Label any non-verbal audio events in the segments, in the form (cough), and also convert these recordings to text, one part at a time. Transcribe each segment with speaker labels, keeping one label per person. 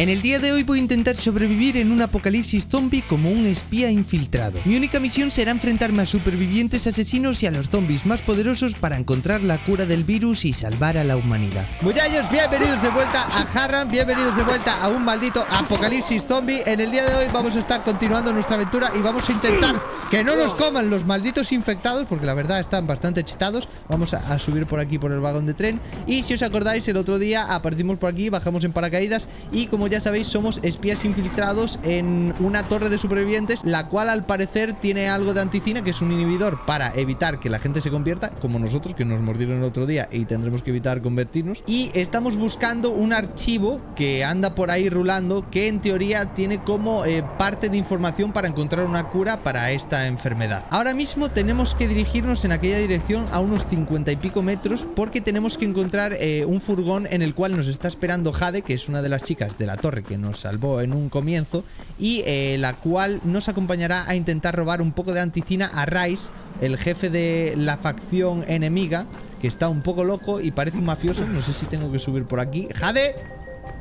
Speaker 1: En el día de hoy voy a intentar sobrevivir en un apocalipsis zombie como un espía infiltrado. Mi única misión será enfrentarme a supervivientes asesinos y a los zombies más poderosos para encontrar la cura del virus y salvar a la humanidad. Muchachos, bienvenidos de vuelta a Harran, bienvenidos de vuelta a un maldito apocalipsis zombie. En el día de hoy vamos a estar continuando nuestra aventura y vamos a intentar que no nos coman los malditos infectados, porque la verdad están bastante chitados. Vamos a, a subir por aquí por el vagón de tren. Y si os acordáis, el otro día aparecimos por aquí, bajamos en paracaídas y como ya sabéis, somos espías infiltrados en una torre de supervivientes, la cual al parecer tiene algo de anticina, que es un inhibidor para evitar que la gente se convierta, como nosotros, que nos mordieron el otro día y tendremos que evitar convertirnos. Y estamos buscando un archivo que anda por ahí rulando, que en teoría tiene como eh, parte de información para encontrar una cura para esta enfermedad. Ahora mismo tenemos que dirigirnos en aquella dirección a unos 50 y pico metros, porque tenemos que encontrar eh, un furgón en el cual nos está esperando Jade, que es una de las chicas de la torre que nos salvó en un comienzo y eh, la cual nos acompañará a intentar robar un poco de anticina a Rice, el jefe de la facción enemiga, que está un poco loco y parece un mafioso. No sé si tengo que subir por aquí. ¡Jade!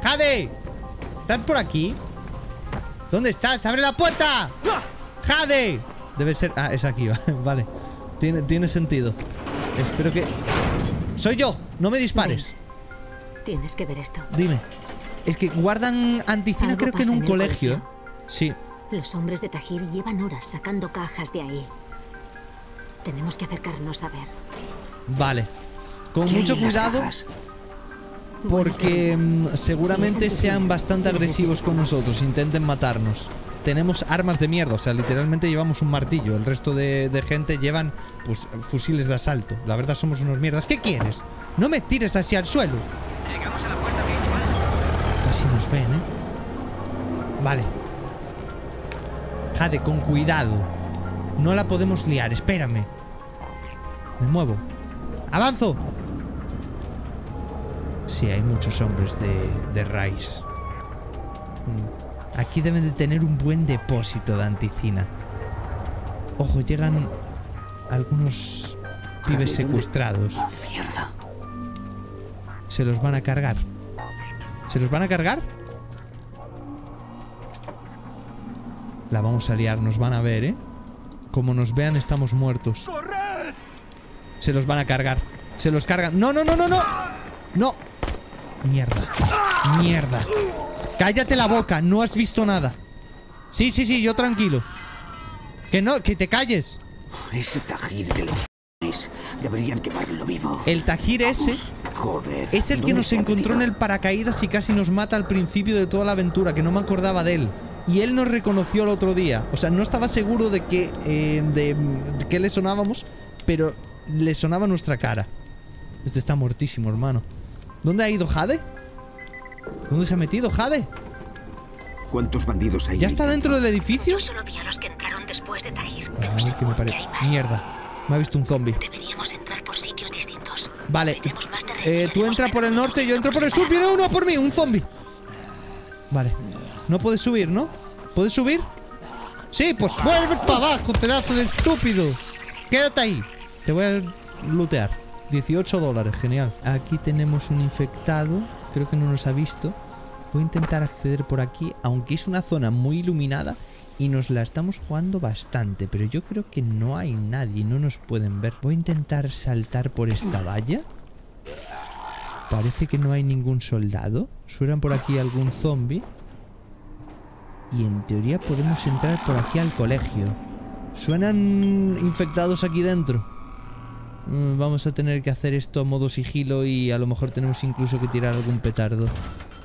Speaker 1: ¡Jade! ¿Estás por aquí? ¿Dónde estás? ¡Abre la puerta! ¡Jade! Debe ser... Ah, es aquí, (laughs) vale. Tiene, tiene sentido. Espero que... ¡Soy yo! ¡No me dispares!
Speaker 2: Tienes que ver esto.
Speaker 1: Dime. Es que guardan anticina creo que en un
Speaker 2: en
Speaker 1: colegio.
Speaker 2: colegio.
Speaker 1: Sí.
Speaker 2: Los hombres de Tajir llevan horas sacando cajas de ahí. Tenemos que acercarnos a ver.
Speaker 1: Vale. Con
Speaker 3: ¿Qué hay
Speaker 1: mucho cuidado porque mm, seguramente sean bastante agresivos con nosotros, intenten matarnos. Tenemos armas de mierda, o sea, literalmente llevamos un martillo. El resto de, de gente llevan, pues, fusiles de asalto. La verdad somos unos mierdas. ¿Qué quieres? No me tires así al suelo. Casi nos ven, ¿eh? Vale. Jade, con cuidado. No la podemos liar, espérame. Me muevo. ¡Avanzo! Sí, hay muchos hombres de, de Rice. Mm. Aquí deben de tener un buen depósito de anticina. Ojo, llegan algunos pibes
Speaker 3: Jade, ¿dónde-
Speaker 1: secuestrados.
Speaker 3: Mierda.
Speaker 1: Se los van a cargar. ¿Se los van a cargar? La vamos a liar, nos van a ver, ¿eh? Como nos vean, estamos muertos. Se los van a cargar. Se los cargan. ¡No, no, no, no, no! ¡No! Mierda. Mierda. Cállate la boca, no has visto nada. Sí, sí, sí, yo tranquilo. Que no, que te calles.
Speaker 3: Ese tajir de los. Deberían quemarlo vivo.
Speaker 1: El Tajir ese
Speaker 3: Joder.
Speaker 1: Es el que
Speaker 3: ¿dónde
Speaker 1: nos encontró en el paracaídas y casi nos mata al principio de toda la aventura, que no me acordaba de él. Y él nos reconoció el otro día. O sea, no estaba seguro de que eh, de, de qué le sonábamos, pero le sonaba nuestra cara. Este está muertísimo, hermano. ¿Dónde ha ido Jade? ¿Dónde se ha metido Jade?
Speaker 3: ¿Cuántos bandidos hay?
Speaker 1: ¿Ya está dentro del edificio?
Speaker 2: Yo solo vi a los que entraron después de Tajir.
Speaker 1: Ay, que me pare... Mierda. Me ha visto un zombie.
Speaker 2: Deberíamos entrar por sitios distintos.
Speaker 1: Vale, eh, tú
Speaker 2: haremos
Speaker 1: entra por el norte, yo entro por el sur. Viene uno a por mí, un zombie. Vale. No puedes subir, ¿no? ¿Puedes subir? Sí, pues vuelve para abajo, pedazo de estúpido. Quédate ahí. Te voy a lootear. 18 dólares, genial. Aquí tenemos un infectado. Creo que no nos ha visto. Voy a intentar acceder por aquí, aunque es una zona muy iluminada y nos la estamos jugando bastante, pero yo creo que no hay nadie, no nos pueden ver. Voy a intentar saltar por esta valla. Parece que no hay ningún soldado. Suenan por aquí algún zombie. Y en teoría podemos entrar por aquí al colegio. Suenan infectados aquí dentro. Mm, Vamos a tener que hacer esto a modo sigilo y a lo mejor tenemos incluso que tirar algún petardo.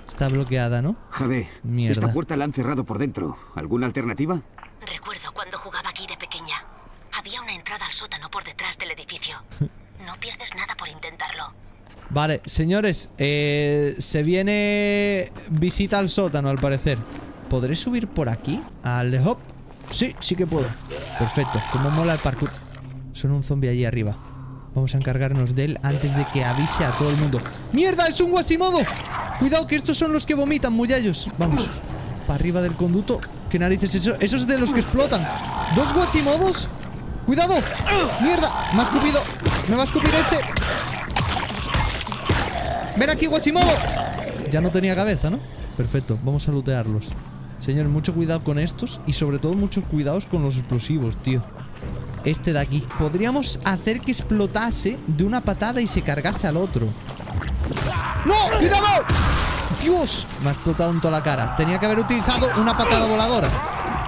Speaker 1: Está bloqueada, ¿no?
Speaker 3: Jade,
Speaker 1: Mierda.
Speaker 3: esta puerta la han cerrado por dentro. ¿Alguna alternativa?
Speaker 2: Recuerdo cuando jugaba aquí de pequeña. Había una entrada al sótano por detrás del edificio. (laughs) No pierdes nada por intentarlo.
Speaker 1: Vale, señores, eh, se viene visita al sótano al parecer. ¿Podré subir por aquí? Al hop. Sí, sí que puedo. Perfecto, como mola el parkour. Suena un zombie allí arriba. Vamos a encargarnos de él antes de que avise a todo el mundo. ¡Mierda! ¡Es un Guasimodo! Cuidado que estos son los que vomitan, muyallos. Vamos. Para arriba del conducto. ¿Qué narices es eso? Esos es de los que explotan. ¿Dos Guasimodos? ¡Cuidado! ¡Mierda! Me ha escupido. Me va a escupir este. ¡Ven aquí, Guasimodo! Ya no tenía cabeza, ¿no? Perfecto, vamos a lootearlos. Señor, mucho cuidado con estos y sobre todo muchos cuidados con los explosivos, tío. Este de aquí. Podríamos hacer que explotase de una patada y se cargase al otro. ¡No! ¡Cuidado! ¡Dios! Me ha explotado en toda la cara. Tenía que haber utilizado una patada voladora.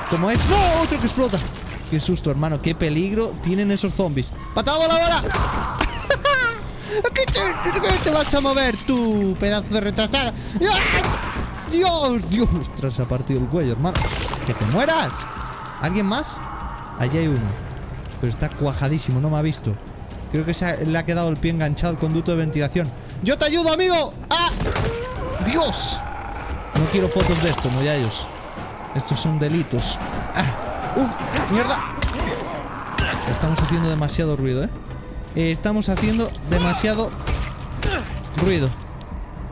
Speaker 1: Como es... ¡No! Otro que explota. Qué susto, hermano. Qué peligro tienen esos zombies. ¡Patada voladora! (laughs) ¿Qué te, te vas a mover tú, pedazo de retrasada? ¡Dios! ¡Dios! Ostras, se ha partido el cuello, hermano. ¡Que te mueras! ¿Alguien más? Allí hay uno. Pero está cuajadísimo, no me ha visto. Creo que se le ha quedado el pie enganchado al conducto de ventilación. ¡Yo te ayudo, amigo! ¡Ah! ¡Dios! No quiero fotos de esto, moyayos. Estos son delitos. ¡Ah! ¡Uf! ¡Mierda! Estamos haciendo demasiado ruido, ¿eh? ¿eh? Estamos haciendo demasiado ruido.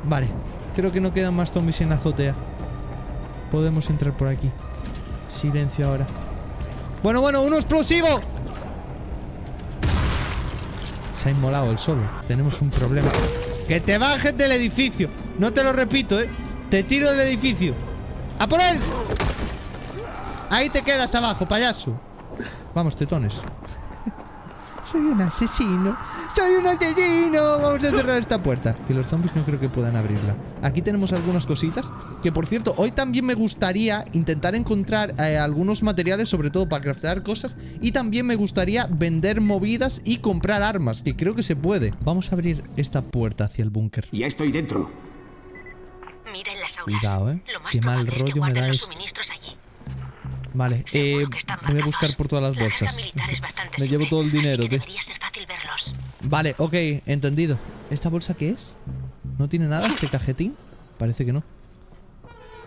Speaker 1: Vale. Creo que no quedan más zombies en la azotea. Podemos entrar por aquí. Silencio ahora. Bueno, bueno, uno explosivo. Se ha inmolado el solo. Tenemos un problema. ¡Que te bajes del edificio! No te lo repito, ¿eh? Te tiro del edificio. ¡A por él! Ahí te quedas abajo, payaso. Vamos, tetones. Soy un asesino. Soy un asesino. Vamos a cerrar esta puerta. Que los zombies no creo que puedan abrirla. Aquí tenemos algunas cositas. Que por cierto, hoy también me gustaría intentar encontrar eh, algunos materiales, sobre todo para craftear cosas. Y también me gustaría vender movidas y comprar armas. Que creo que se puede. Vamos a abrir esta puerta hacia el búnker.
Speaker 3: Ya estoy dentro.
Speaker 2: Mira las
Speaker 1: Cuidado, eh. Qué mal rollo me da esto. Vale, eh, voy a buscar por todas las bolsas. Me llevo todo el dinero, tío. Vale, ok, entendido. ¿Esta bolsa qué es? ¿No tiene nada este cajetín? Parece que no.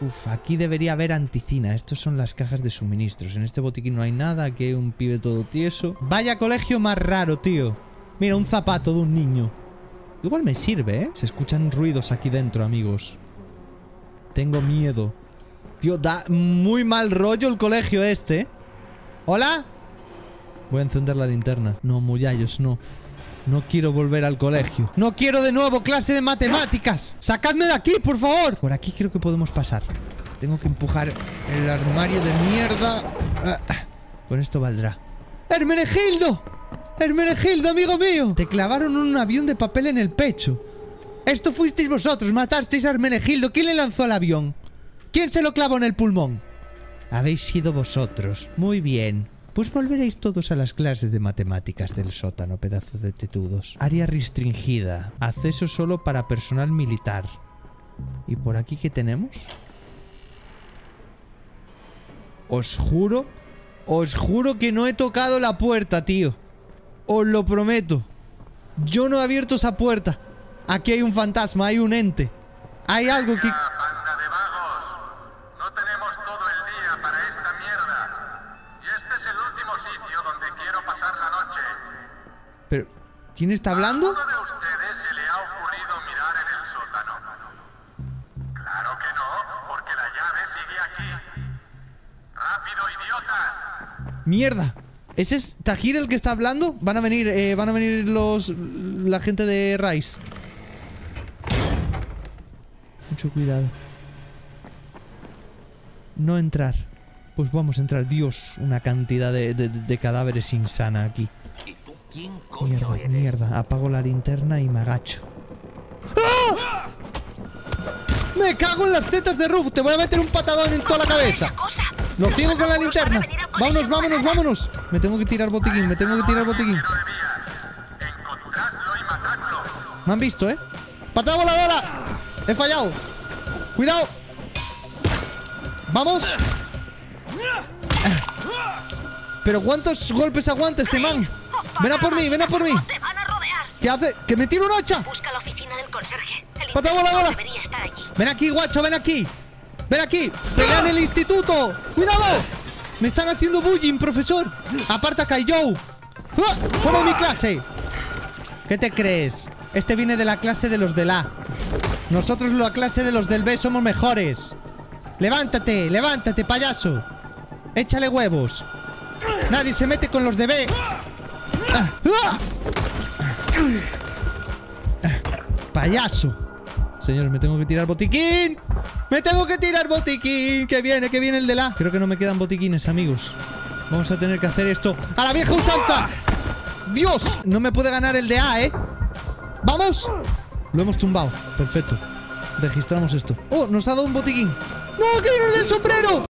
Speaker 1: Uf, aquí debería haber anticina. Estos son las cajas de suministros. En este botiquín no hay nada. Aquí hay un pibe todo tieso. Vaya colegio más raro, tío. Mira, un zapato de un niño. Igual me sirve, ¿eh? Se escuchan ruidos aquí dentro, amigos. Tengo miedo. Tío, da muy mal rollo el colegio este. ¿Hola? Voy a encender la linterna. No, muyallos, no. No quiero volver al colegio. No quiero de nuevo clase de matemáticas. ¡Sacadme de aquí, por favor! Por aquí creo que podemos pasar. Tengo que empujar el armario de mierda. Ah, con esto valdrá. ¡Hermenegildo! ¡Hermenegildo, amigo mío! Te clavaron un avión de papel en el pecho. Esto fuisteis vosotros, matasteis a Hermenegildo. ¿Quién le lanzó el avión? ¿Quién se lo clavó en el pulmón? Habéis sido vosotros. Muy bien. Pues volveréis todos a las clases de matemáticas del sótano, pedazos de tetudos. Área restringida. Acceso solo para personal militar. ¿Y por aquí qué tenemos? Os juro, os juro que no he tocado la puerta, tío. Os lo prometo. Yo no he abierto esa puerta. Aquí hay un fantasma, hay un ente. Hay algo que... ¿Quién está hablando?
Speaker 4: de ustedes se le ha ocurrido mirar en el sótano? Claro que no, porque la llave sigue aquí. ¡Rápido, idiotas!
Speaker 1: ¡Mierda! ¿Ese es Tajir el que está hablando? Van a venir, eh, van a venir los... La gente de Rice. Mucho cuidado. No entrar. Pues vamos a entrar. Dios, una cantidad de, de cadáveres insana aquí. Mierda, mierda. Apago la linterna y me agacho. ¡Ah! ¡Me cago en las tetas de Ruf! ¡Te voy a meter un patadón en toda la cabeza! ¡Lo ciego con la linterna! ¡Vámonos, vámonos, vámonos! Me tengo que tirar botiquín, me tengo que tirar botiquín. Me han visto, ¿eh? ¡Patada voladora! ¡He fallado! ¡Cuidado! ¡Vamos! ¿Pero cuántos golpes aguanta este man? Ven a por mí, ven a por mí. ¿Qué hace? ¡Que me tiro un hacha!
Speaker 2: Busca la oficina del conserje.
Speaker 1: ¡Pata voladora! Ven aquí, guacho, ven aquí. Ven aquí. Pelea en el instituto. ¡Cuidado! Me están haciendo bullying, profesor. Aparta, Kaijou. ¡Ah! ¡Fuera de mi clase! ¿Qué te crees? Este viene de la clase de los del A. Nosotros la clase de los del B somos mejores. Levántate, levántate, payaso. Échale huevos. Nadie se mete con los de B. Payaso. Señores, me tengo que tirar botiquín. Me tengo que tirar botiquín. Que viene, que viene el de la. Creo que no me quedan botiquines, amigos. Vamos a tener que hacer esto a la vieja usanza. Dios, no me puede ganar el de A, ¿eh? Vamos. Lo hemos tumbado. Perfecto. Registramos esto. Oh, nos ha dado un botiquín. ¡No, que viene el del sombrero!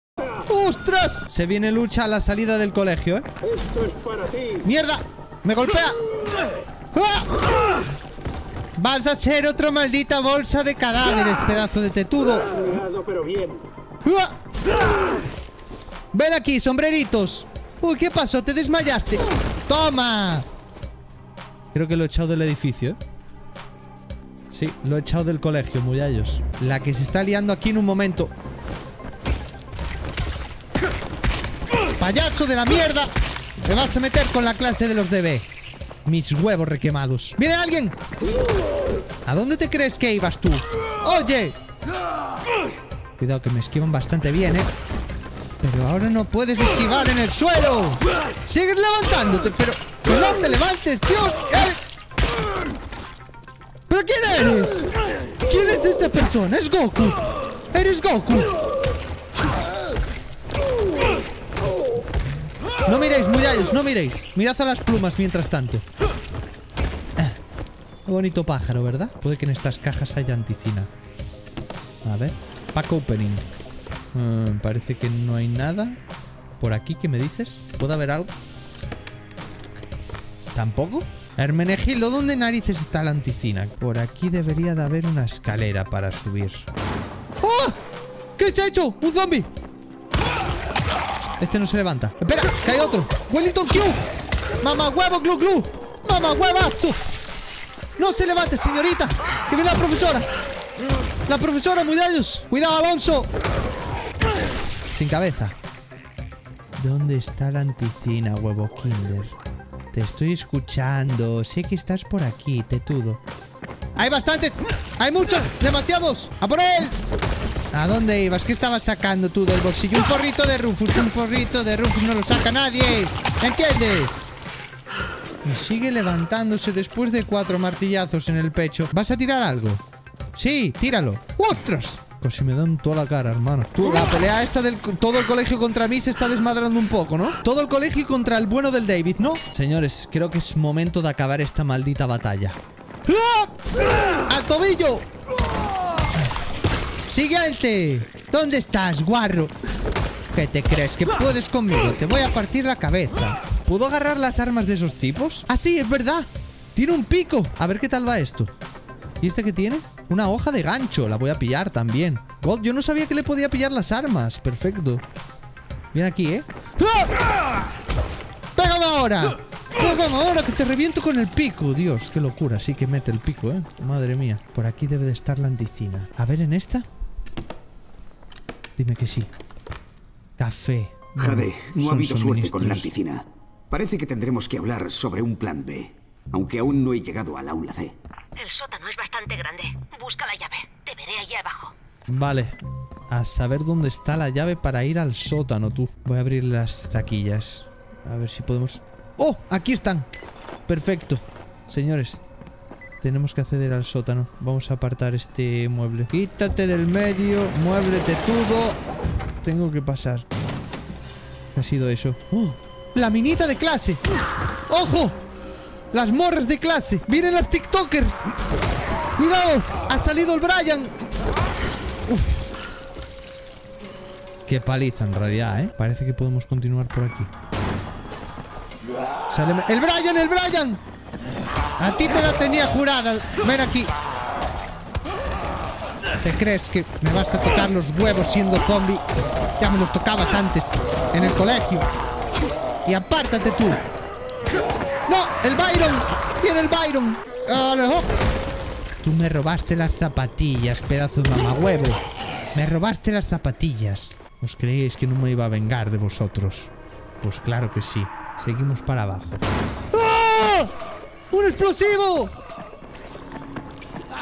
Speaker 1: ¡Ostras! Se viene lucha a la salida del colegio, ¿eh?
Speaker 5: Esto es para ti.
Speaker 1: ¡Mierda! ¡Me golpea! ¡Ah! Vas a ser otra maldita bolsa de cadáveres, pedazo de tetudo. ¡Ah! Ven aquí, sombreritos. Uy, ¿qué pasó? ¿Te desmayaste? ¡Toma! Creo que lo he echado del edificio, ¿eh? Sí, lo he echado del colegio, muyallos. La que se está liando aquí en un momento. ¡Payaso de la mierda! Te vas a meter con la clase de los DB. Mis huevos requemados. ¡Viene alguien! ¿A dónde te crees que ibas tú? ¡Oye! Cuidado que me esquivan bastante bien, ¿eh? Pero ahora no puedes esquivar en el suelo. Sigues levantándote, pero... ¡Que no te levantes! ¡Eh! ¿Pero quién eres? ¿Quién es esta persona? Es Goku. Eres Goku. No miréis, muyallos, no miréis. Mirad a las plumas mientras tanto. Qué bonito pájaro, ¿verdad? Puede que en estas cajas haya anticina. A ver. Pack opening. Mm, parece que no hay nada. ¿Por aquí qué me dices? ¿Puede haber algo? ¿Tampoco? Hermenegildo, ¿dónde narices está la anticina? Por aquí debería de haber una escalera para subir. ¡Oh! ¿Qué se ha hecho? ¡Un zombie! Este no se levanta. ¡Espera! ¡Que hay otro! ¡Wellington Q! ¡Mamá huevo, glu glu! ¡Mamá huevazo! ¡No se levante, señorita! ¡Que viene la profesora! ¡La profesora, mudallos! ¡Cuidado, Alonso! Sin cabeza. ¿Dónde está la anticina, huevo Kinder? Te estoy escuchando. Sé que estás por aquí, tetudo. ¡Hay bastante! ¡Hay muchos! ¡Demasiados! ¡A por él! ¿A dónde ibas? ¿Qué estabas sacando tú del bolsillo? Un porrito de Rufus, un porrito de Rufus no lo saca nadie. ¿Entiendes? Y sigue levantándose después de cuatro martillazos en el pecho. ¿Vas a tirar algo? Sí, tíralo. ¡Ostras! Casi me dan toda la cara, hermano. Tú, la pelea esta del todo el colegio contra mí se está desmadrando un poco, ¿no? Todo el colegio contra el bueno del David, ¿no? Señores, creo que es momento de acabar esta maldita batalla. ¡Ah! ¡Al tobillo! ¡Siguiente! ¿Dónde estás, guarro? ¿Qué te crees? ¿Que puedes conmigo? Te voy a partir la cabeza. ¿Puedo agarrar las armas de esos tipos? ¡Ah, sí! ¡Es verdad! ¡Tiene un pico! A ver qué tal va esto. ¿Y este qué tiene? Una hoja de gancho. La voy a pillar también. God, yo no sabía que le podía pillar las armas. Perfecto. Viene aquí, ¿eh? ¡Ah! ¡Pégame ahora! ¡Pégame ahora que te reviento con el pico! Dios, qué locura. Sí que mete el pico, ¿eh? Madre mía. Por aquí debe de estar la anticina. A ver, ¿en esta? Dime que sí. Café.
Speaker 3: Jade, no ha habido suerte con la anticina. Parece que tendremos que hablar sobre un plan B, aunque aún no he llegado al aula C.
Speaker 2: El sótano es bastante grande. Busca la llave. Te veré allí abajo.
Speaker 1: Vale. A saber dónde está la llave para ir al sótano, tú. Voy a abrir las taquillas. A ver si podemos... ¡Oh! Aquí están. Perfecto. Señores. Tenemos que acceder al sótano. Vamos a apartar este mueble. Quítate del medio. Muéblete todo. Tengo que pasar. ¿Qué ha sido eso? ¡Oh! ¡La minita de clase! ¡Ojo! ¡Las morras de clase! ¡Vienen las TikTokers! ¡Cuidado! ¡Ha salido el Brian! Qué paliza en realidad, ¿eh? Parece que podemos continuar por aquí. Sale- ¡El Brian, el Brian! A ti te la tenía jurada. Ven aquí. ¿Te crees que me vas a tocar los huevos siendo zombie? Ya me los tocabas antes, en el colegio. Y apártate tú. ¡No! ¡El Byron! ¡Viene el Byron! ¡Ah, no! Tú me robaste las zapatillas, pedazo de mamahuevo. Me robaste las zapatillas. ¿Os creéis que no me iba a vengar de vosotros? Pues claro que sí. Seguimos para abajo. ¡Ah! ¡Un explosivo!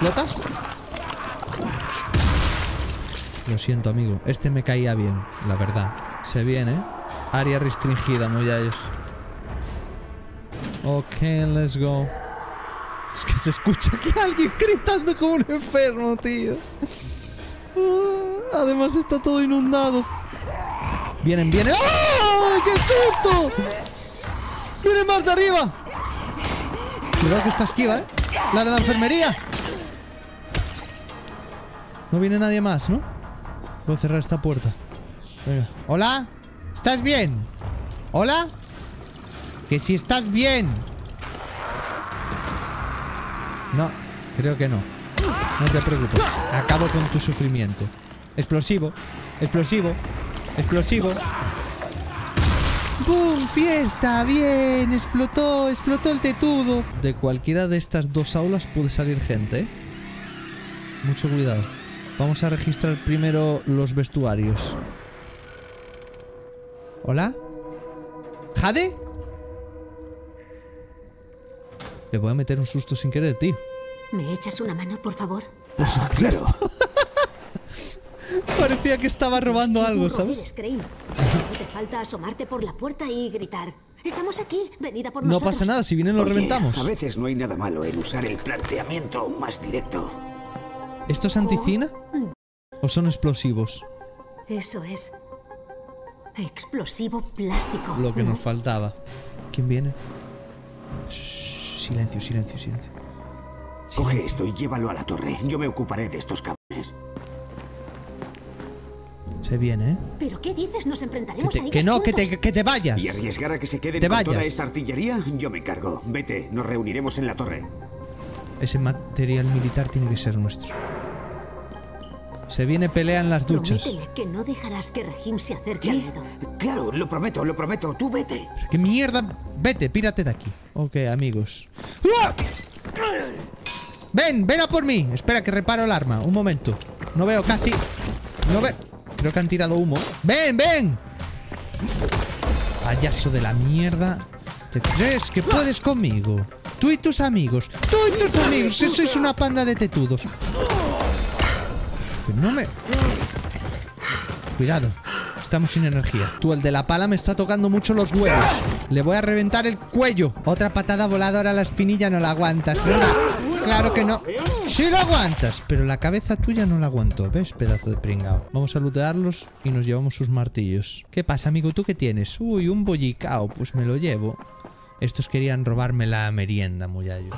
Speaker 1: ¿Lota? Lo siento, amigo. Este me caía bien, la verdad. Se viene. Área restringida, muyallos. Ok, let's go. Es que se escucha aquí alguien gritando como un enfermo, tío. Además está todo inundado. Vienen, vienen. ¡Oh! ¡Qué susto! ¡Vienen más de arriba! Cuidado que está esquiva, ¿eh? La de la enfermería. No viene nadie más, ¿no? Voy a cerrar esta puerta. ¿Hola? ¿Estás bien? ¿Hola? Que si estás bien. No, creo que no. No te preocupes. Acabo con tu sufrimiento. Explosivo. Explosivo. Explosivo. ¡Bum! ¡Fiesta! ¡Bien! Explotó, explotó el tetudo. De cualquiera de estas dos aulas puede salir gente, ¿eh? Mucho cuidado. Vamos a registrar primero los vestuarios. ¿Hola? ¿Jade? Le voy a meter un susto sin querer, tío.
Speaker 2: ¿Me echas una mano, por favor?
Speaker 3: Ah, claro. (laughs)
Speaker 1: Parecía que estaba robando algo, ¿sabes?
Speaker 2: Solo te falta asomarte por la puerta y gritar. Estamos aquí, venida por
Speaker 1: No
Speaker 2: nosotros.
Speaker 1: pasa nada, si vienen lo
Speaker 3: Oye,
Speaker 1: reventamos.
Speaker 3: A veces no hay nada malo en usar el planteamiento más directo.
Speaker 1: ¿Esto es anticina? ¿O son explosivos?
Speaker 2: Eso es. Explosivo plástico.
Speaker 1: Lo que
Speaker 2: ¿no?
Speaker 1: nos faltaba. ¿Quién viene? Shh, silencio, silencio, silencio.
Speaker 3: Coge esto y llévalo a la torre. Yo me ocuparé de estos cabrones.
Speaker 1: Se viene, ¿eh?
Speaker 2: ¿Pero qué dices? Nos
Speaker 1: Que,
Speaker 2: enfrentaremos a
Speaker 1: te-
Speaker 2: ellos
Speaker 1: que no, que te, que te vayas.
Speaker 3: ¿Y arriesgar a que se queden
Speaker 1: Te
Speaker 3: con toda
Speaker 1: vayas.
Speaker 3: esta artillería? Yo me encargo. Vete, nos reuniremos en la torre.
Speaker 1: Ese material militar tiene que ser nuestro. Se viene pelea en las duchas.
Speaker 2: Prométeme que no dejarás que Regim se acerque.
Speaker 3: Claro, lo prometo, lo prometo. Tú vete.
Speaker 1: ¿Qué mierda? Vete, pírate de aquí. Ok, amigos. ¡Ah! Ven, ven a por mí. Espera que reparo el arma. Un momento. No veo casi. No veo. Creo que han tirado humo. ¡Ven, ven! Payaso de la mierda. ¿Te crees que puedes conmigo? Tú y tus amigos. Tú y tus amigos. Que sois una panda de tetudos. No me... Cuidado. Estamos sin energía. Tú, el de la pala, me está tocando mucho los huevos. Le voy a reventar el cuello. Otra patada voladora a la espinilla no la aguantas. Claro que no. Sí la aguantas, pero la cabeza tuya no la aguanto. ¿Ves, pedazo de pringao? Vamos a lootearlos y nos llevamos sus martillos. ¿Qué pasa, amigo? ¿Tú qué tienes? Uy, un bollicao. Pues me lo llevo. Estos querían robarme la merienda, muyallos.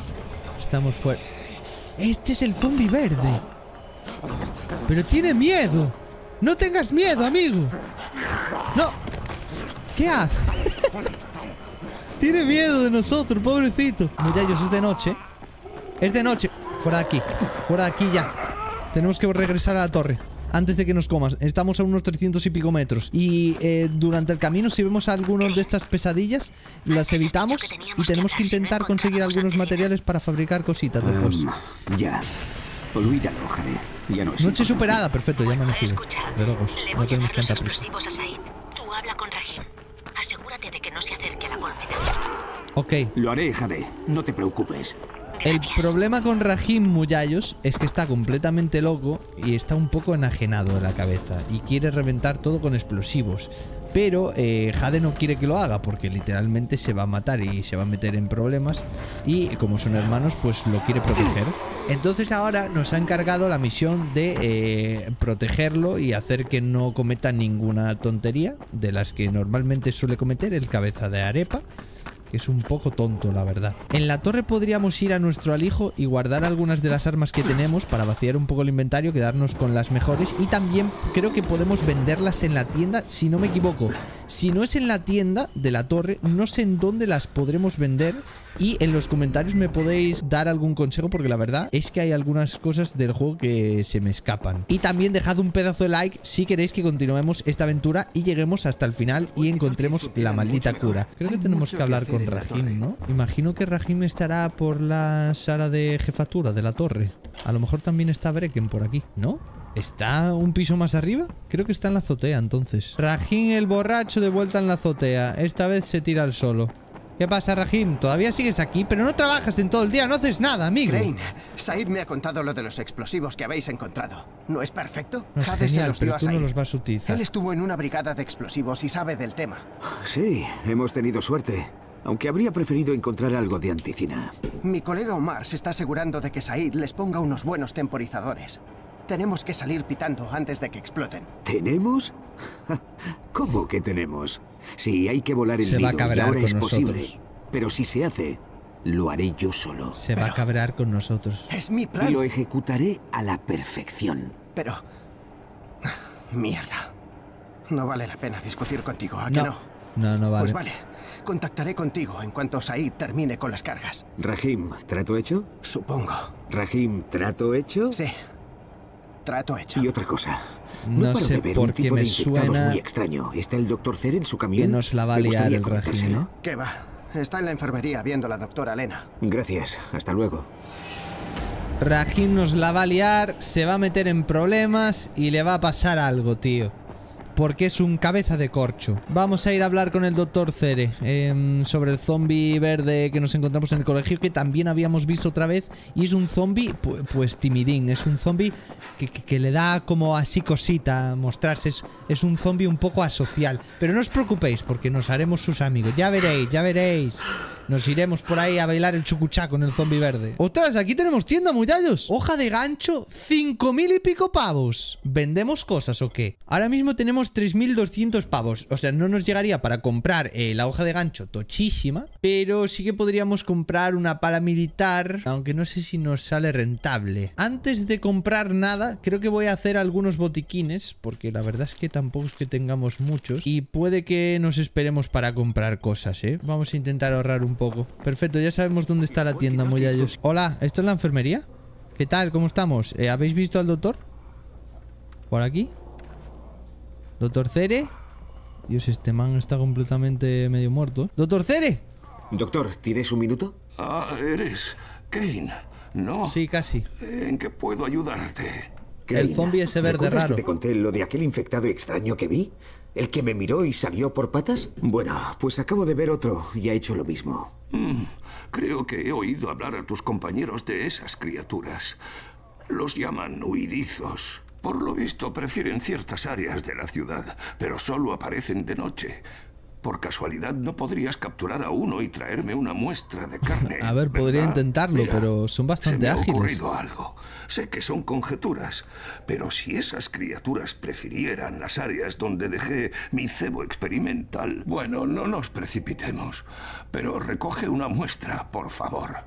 Speaker 1: Estamos fuera. Este es el zombie verde. Pero tiene miedo. No tengas miedo, amigo. No. ¿Qué hace? (laughs) tiene miedo de nosotros, pobrecito. Muyallos, es de noche. Es de noche. Fuera de aquí. Fuera de aquí ya. Tenemos que regresar a la torre. Antes de que nos comas. Estamos a unos 300 y pico metros. Y eh, durante el camino, si vemos algunos de estas pesadillas, las evitamos. Y tenemos que intentar conseguir algunos materiales para fabricar cositas después.
Speaker 3: Em, ya. Olvídalo, Jade. Ya no es
Speaker 1: Noche
Speaker 3: importante.
Speaker 1: superada, perfecto, ya ha amanecido. De locos, no tenemos tanta prisa.
Speaker 2: Tú habla con Rahim. Asegúrate de que no se acerque a la colmena.
Speaker 1: Ok,
Speaker 3: Lo haré, Jade. No te preocupes.
Speaker 1: El problema con Rahim Muyayos es que está completamente loco y está un poco enajenado de la cabeza y quiere reventar todo con explosivos. Pero eh, Jade no quiere que lo haga porque literalmente se va a matar y se va a meter en problemas y como son hermanos pues lo quiere proteger. Entonces ahora nos ha encargado la misión de eh, protegerlo y hacer que no cometa ninguna tontería de las que normalmente suele cometer el cabeza de arepa que es un poco tonto, la verdad. En la torre podríamos ir a nuestro alijo y guardar algunas de las armas que tenemos para vaciar un poco el inventario, quedarnos con las mejores y también creo que podemos venderlas en la tienda, si no me equivoco. Si no es en la tienda de la torre, no sé en dónde las podremos vender y en los comentarios me podéis dar algún consejo porque la verdad es que hay algunas cosas del juego que se me escapan. Y también dejad un pedazo de like si queréis que continuemos esta aventura y lleguemos hasta el final y encontremos la maldita cura. Creo que tenemos que hablar con Rahim, ¿no? Imagino que Rahim estará por la sala de jefatura de la torre. A lo mejor también está Brecken por aquí, ¿no? ¿Está un piso más arriba? Creo que está en la azotea entonces. Rahim el borracho de vuelta en la azotea. Esta vez se tira al solo. ¿Qué pasa, Rahim? Todavía sigues aquí, pero no trabajas en todo el día, no haces nada, amigo.
Speaker 6: Crane, Said me ha contado lo de los explosivos que habéis encontrado. ¿No es perfecto?
Speaker 1: No es
Speaker 6: Jade se los
Speaker 1: pero
Speaker 6: dio a
Speaker 1: tú no
Speaker 6: Said.
Speaker 1: los vas a utilizar.
Speaker 6: Él estuvo en una brigada de explosivos y sabe del tema.
Speaker 3: Sí, hemos tenido suerte. Aunque habría preferido encontrar algo de anticina.
Speaker 6: Mi colega Omar se está asegurando de que Said les ponga unos buenos temporizadores. Tenemos que salir pitando antes de que exploten.
Speaker 3: ¿Tenemos? (laughs) ¿Cómo que tenemos? Sí, hay que volar el
Speaker 1: Se va a
Speaker 3: y ahora
Speaker 1: con
Speaker 3: es posible.
Speaker 1: nosotros.
Speaker 3: Pero si se hace, lo haré yo solo.
Speaker 1: Se va a cabrear con nosotros.
Speaker 6: Es mi
Speaker 3: Y
Speaker 6: plan.
Speaker 3: lo ejecutaré a la perfección.
Speaker 6: Pero... Mierda. No vale la pena discutir contigo, ¿a que no?
Speaker 1: No, no, no vale.
Speaker 6: Pues vale. Contactaré contigo en cuanto Said termine con las cargas.
Speaker 3: Rahim, ¿trato hecho?
Speaker 6: Supongo.
Speaker 3: Rahim, ¿trato hecho?
Speaker 6: Sí. Trato hecho.
Speaker 3: Y otra cosa.
Speaker 1: No
Speaker 3: paro
Speaker 1: sé
Speaker 3: de ver
Speaker 1: por
Speaker 3: un
Speaker 1: qué
Speaker 3: tipo
Speaker 1: me
Speaker 3: de infectados
Speaker 1: suena
Speaker 3: muy extraño. ¿Está el doctor Cer en su
Speaker 1: Que
Speaker 3: camión?
Speaker 1: nos la va a liar el Rajim. ¿eh?
Speaker 6: ¿Qué va? Está en la enfermería viendo a la doctora Lena.
Speaker 3: Gracias. Hasta luego.
Speaker 1: Rahim nos la va a liar, se va a meter en problemas y le va a pasar algo, tío. Porque es un cabeza de corcho. Vamos a ir a hablar con el doctor Cere em, sobre el zombie verde que nos encontramos en el colegio, que también habíamos visto otra vez. Y es un zombie, pu- pues timidín. Es un zombie que, le da como así cosita mostrarse. Es un zombie un poco asocial. Pero no os preocupéis, porque nos haremos sus amigos. Ya veréis, ya veréis. Nos iremos por ahí a bailar el chucuchá con el zombie verde. ¡Ostras! Aquí tenemos tienda, muchachos. Hoja de gancho, 5.000 y pico pavos. ¿Vendemos cosas o qué? Ahora mismo tenemos 3.200 pavos. O sea, no nos llegaría para comprar eh, la hoja de gancho tochísima. Pero sí que podríamos comprar una pala militar. Aunque no sé si nos sale rentable. Antes de comprar nada, creo que voy a hacer algunos botiquines. Porque la verdad es que tampoco es que tengamos muchos. Y puede que nos esperemos para comprar cosas, ¿eh? Vamos a intentar ahorrar un poco. Perfecto, ya sabemos dónde está la tienda, muchachos. Hola, ¿esto es la enfermería? ¿Qué tal? ¿Cómo estamos? Eh, ¿Habéis visto al doctor? ¿Por aquí? ¿Doctor Cere? Dios, este man está completamente medio muerto. ¿Doctor Cere?
Speaker 3: Doctor, ¿tienes un minuto?
Speaker 7: Ah, eres Kane. No.
Speaker 1: Sí, casi.
Speaker 7: ¿En qué puedo ayudarte?
Speaker 1: El zombie ese verde
Speaker 3: ¿recuerdas
Speaker 1: raro.
Speaker 3: que te conté lo de aquel infectado extraño que vi? ¿El que me miró y salió por patas? Bueno, pues acabo de ver otro y ha hecho lo mismo.
Speaker 7: Creo que he oído hablar a tus compañeros de esas criaturas. Los llaman huidizos. Por lo visto prefieren ciertas áreas de la ciudad, pero solo aparecen de noche. Por casualidad no podrías capturar a uno y traerme una muestra de carne. (laughs)
Speaker 1: A ver, podría
Speaker 7: ¿verdad?
Speaker 1: intentarlo,
Speaker 7: Mira,
Speaker 1: pero son bastante
Speaker 7: se me ha
Speaker 1: ágiles.
Speaker 7: ocurrido algo. Sé que son conjeturas, pero si esas criaturas prefirieran las áreas donde dejé mi cebo experimental, bueno, no nos precipitemos. Pero recoge una muestra, por favor.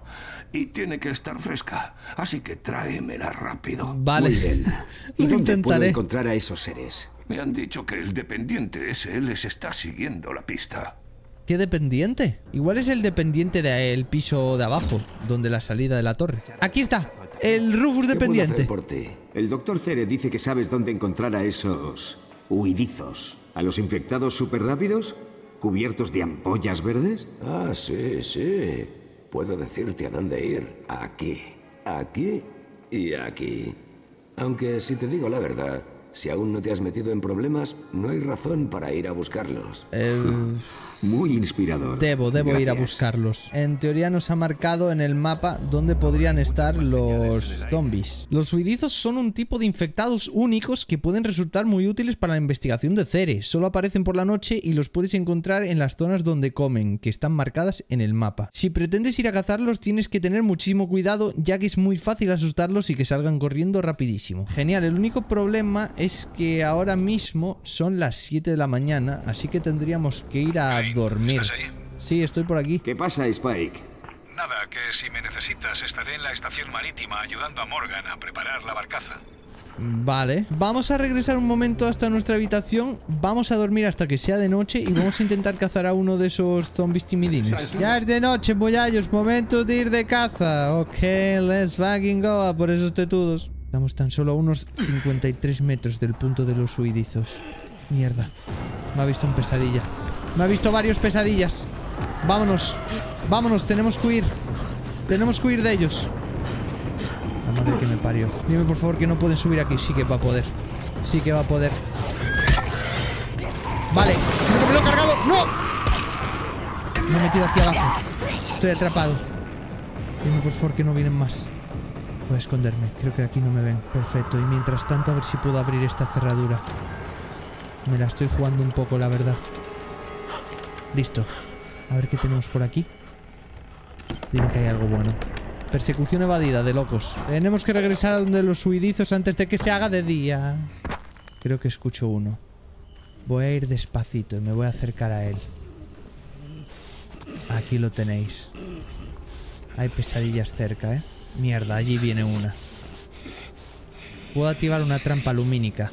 Speaker 7: Y tiene que estar fresca, así que tráemela rápido.
Speaker 1: Vale.
Speaker 3: Muy bien. (laughs) ¿Y dónde puedo
Speaker 1: intentaré.
Speaker 3: encontrar a esos seres?
Speaker 7: Me han dicho que el dependiente ese les está siguiendo la pista.
Speaker 1: ¿Qué dependiente? Igual es el dependiente del piso de abajo, donde la salida de la torre. Aquí está, el Rufus
Speaker 3: ¿Qué puedo
Speaker 1: dependiente.
Speaker 3: hacer por ti? El doctor Cere dice que sabes dónde encontrar a esos huidizos. ¿A los infectados súper rápidos? ¿Cubiertos de ampollas verdes?
Speaker 8: Ah, sí, sí. Puedo decirte a dónde ir. Aquí, aquí y aquí. Aunque si te digo la verdad, si aún no te has metido en problemas, no hay razón para ir a buscarlos.
Speaker 1: Eh, (laughs)
Speaker 3: Muy inspirador.
Speaker 1: Debo, debo ir a buscarlos. En teoría nos ha marcado en el mapa dónde podrían estar los zombies. Los suidizos son un tipo de infectados únicos que pueden resultar muy útiles para la investigación de Cere. Solo aparecen por la noche y los puedes encontrar en las zonas donde comen, que están marcadas en el mapa. Si pretendes ir a cazarlos tienes que tener muchísimo cuidado ya que es muy fácil asustarlos y que salgan corriendo rapidísimo. Genial, el único problema es que ahora mismo son las 7 de la mañana, así que tendríamos que ir a dormir.
Speaker 4: ¿estás ahí?
Speaker 1: Sí, estoy por aquí.
Speaker 3: ¿Qué pasa, Spike?
Speaker 4: Nada, que si me necesitas estaré en la estación marítima ayudando a Morgan a preparar la barcaza.
Speaker 1: Vale. Vamos a regresar un momento hasta nuestra habitación. Vamos a dormir hasta que sea de noche y vamos a intentar cazar a uno de esos zombies timidines. Ya es de noche, muchachos. Momento de ir de caza. Ok, let's fucking go a por esos tetudos. Estamos tan solo a unos 53 metros del punto de los huidizos. Mierda. Me ha visto en pesadilla. Me ha visto varios pesadillas. Vámonos. Vámonos, tenemos que huir. Tenemos que huir de ellos. La madre que me parió. Dime por favor que no pueden subir aquí. Sí que va a poder. Sí que va a poder. Vale. ¡No, que me lo he cargado! ¡No! Me he metido aquí abajo. Estoy atrapado. Dime por favor que no vienen más. Voy a esconderme. Creo que aquí no me ven. Perfecto. Y mientras tanto a ver si puedo abrir esta cerradura. Me la estoy jugando un poco, la verdad. Listo. A ver qué tenemos por aquí. Dime que hay algo bueno. Persecución evadida de locos. Tenemos que regresar a donde los huidizos antes de que se haga de día. Creo que escucho uno. Voy a ir despacito y me voy a acercar a él. Aquí lo tenéis. Hay pesadillas cerca, ¿eh? Mierda, allí viene una. Puedo activar una trampa lumínica.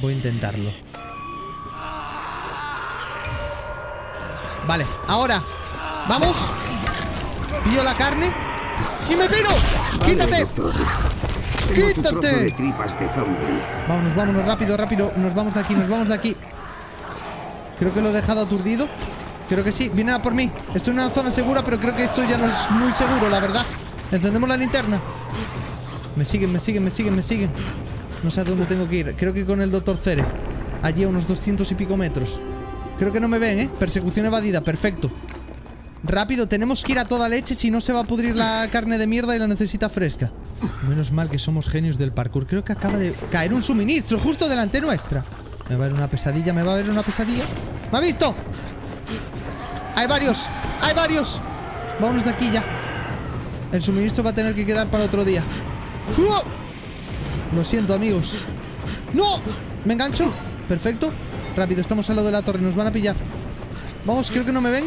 Speaker 1: Voy a intentarlo. Vale, ahora. ¡Vamos! Pillo la carne y me piro. ¡Quítate! ¡Quítate!
Speaker 3: de tripas de zombie.
Speaker 1: Vámonos, vámonos, rápido, rápido. Nos vamos de aquí, nos vamos de aquí. Creo que lo he dejado aturdido. Creo que sí. Viene a por mí. Estoy en una zona segura, pero creo que esto ya no es muy seguro, la verdad. Encendemos la linterna. Me siguen, me siguen, me siguen, me siguen. No sé a dónde tengo que ir. Creo que con el doctor Cere. Allí a unos 200 y pico metros. Creo que no me ven, ¿eh? Persecución evadida, perfecto. Rápido, tenemos que ir a toda leche si no se va a pudrir la carne de mierda y la necesita fresca. Menos mal que somos genios del parkour. Creo que acaba de caer un suministro justo delante nuestra. Me va a ver una pesadilla, me va a ver una pesadilla. ¡Me ha visto! ¡Hay varios! ¡Hay varios! Vámonos de aquí ya. El suministro va a tener que quedar para otro día. ¡Uah! Lo siento, amigos. ¡No! ¿Me engancho? Perfecto. Rápido, estamos al lado de la torre, nos van a pillar. Vamos, creo que no me ven.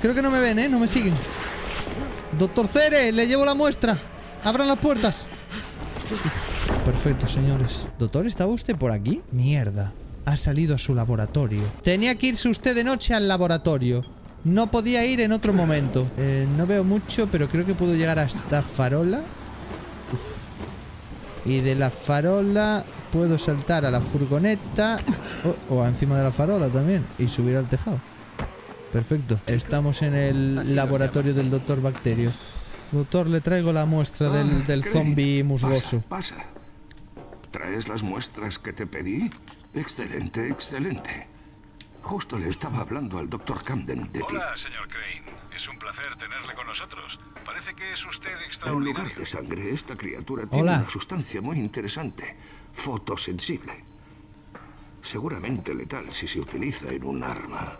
Speaker 1: Creo que no me ven, ¿eh? No me siguen. Doctor Cere, le llevo la muestra. Abran las puertas. Uf, perfecto, señores. Doctor, ¿estaba usted por aquí? Mierda. Ha salido a su laboratorio. Tenía que irse usted de noche al laboratorio. No podía ir en otro momento. (laughs) Eh, no veo mucho, pero creo que puedo llegar hasta Farola. Y de la farola puedo saltar a la furgoneta o, o encima de la farola también y subir al tejado. Perfecto. Estamos en el laboratorio del doctor Bacterio. Doctor, le traigo la muestra del,
Speaker 7: Ah,
Speaker 1: del zombie musgoso.
Speaker 7: Pasa, pasa. ¿Traes las muestras que te pedí? Excelente, excelente. Justo le estaba hablando al doctor Camden de ti.
Speaker 4: Hola, señor Crane. Es un placer tenerle con nosotros. Parece que es usted
Speaker 7: En lugar
Speaker 4: extraordinario.
Speaker 7: de sangre, esta criatura tiene
Speaker 1: Hola.
Speaker 7: una sustancia muy interesante. Fotosensible. Seguramente letal si se utiliza en un arma.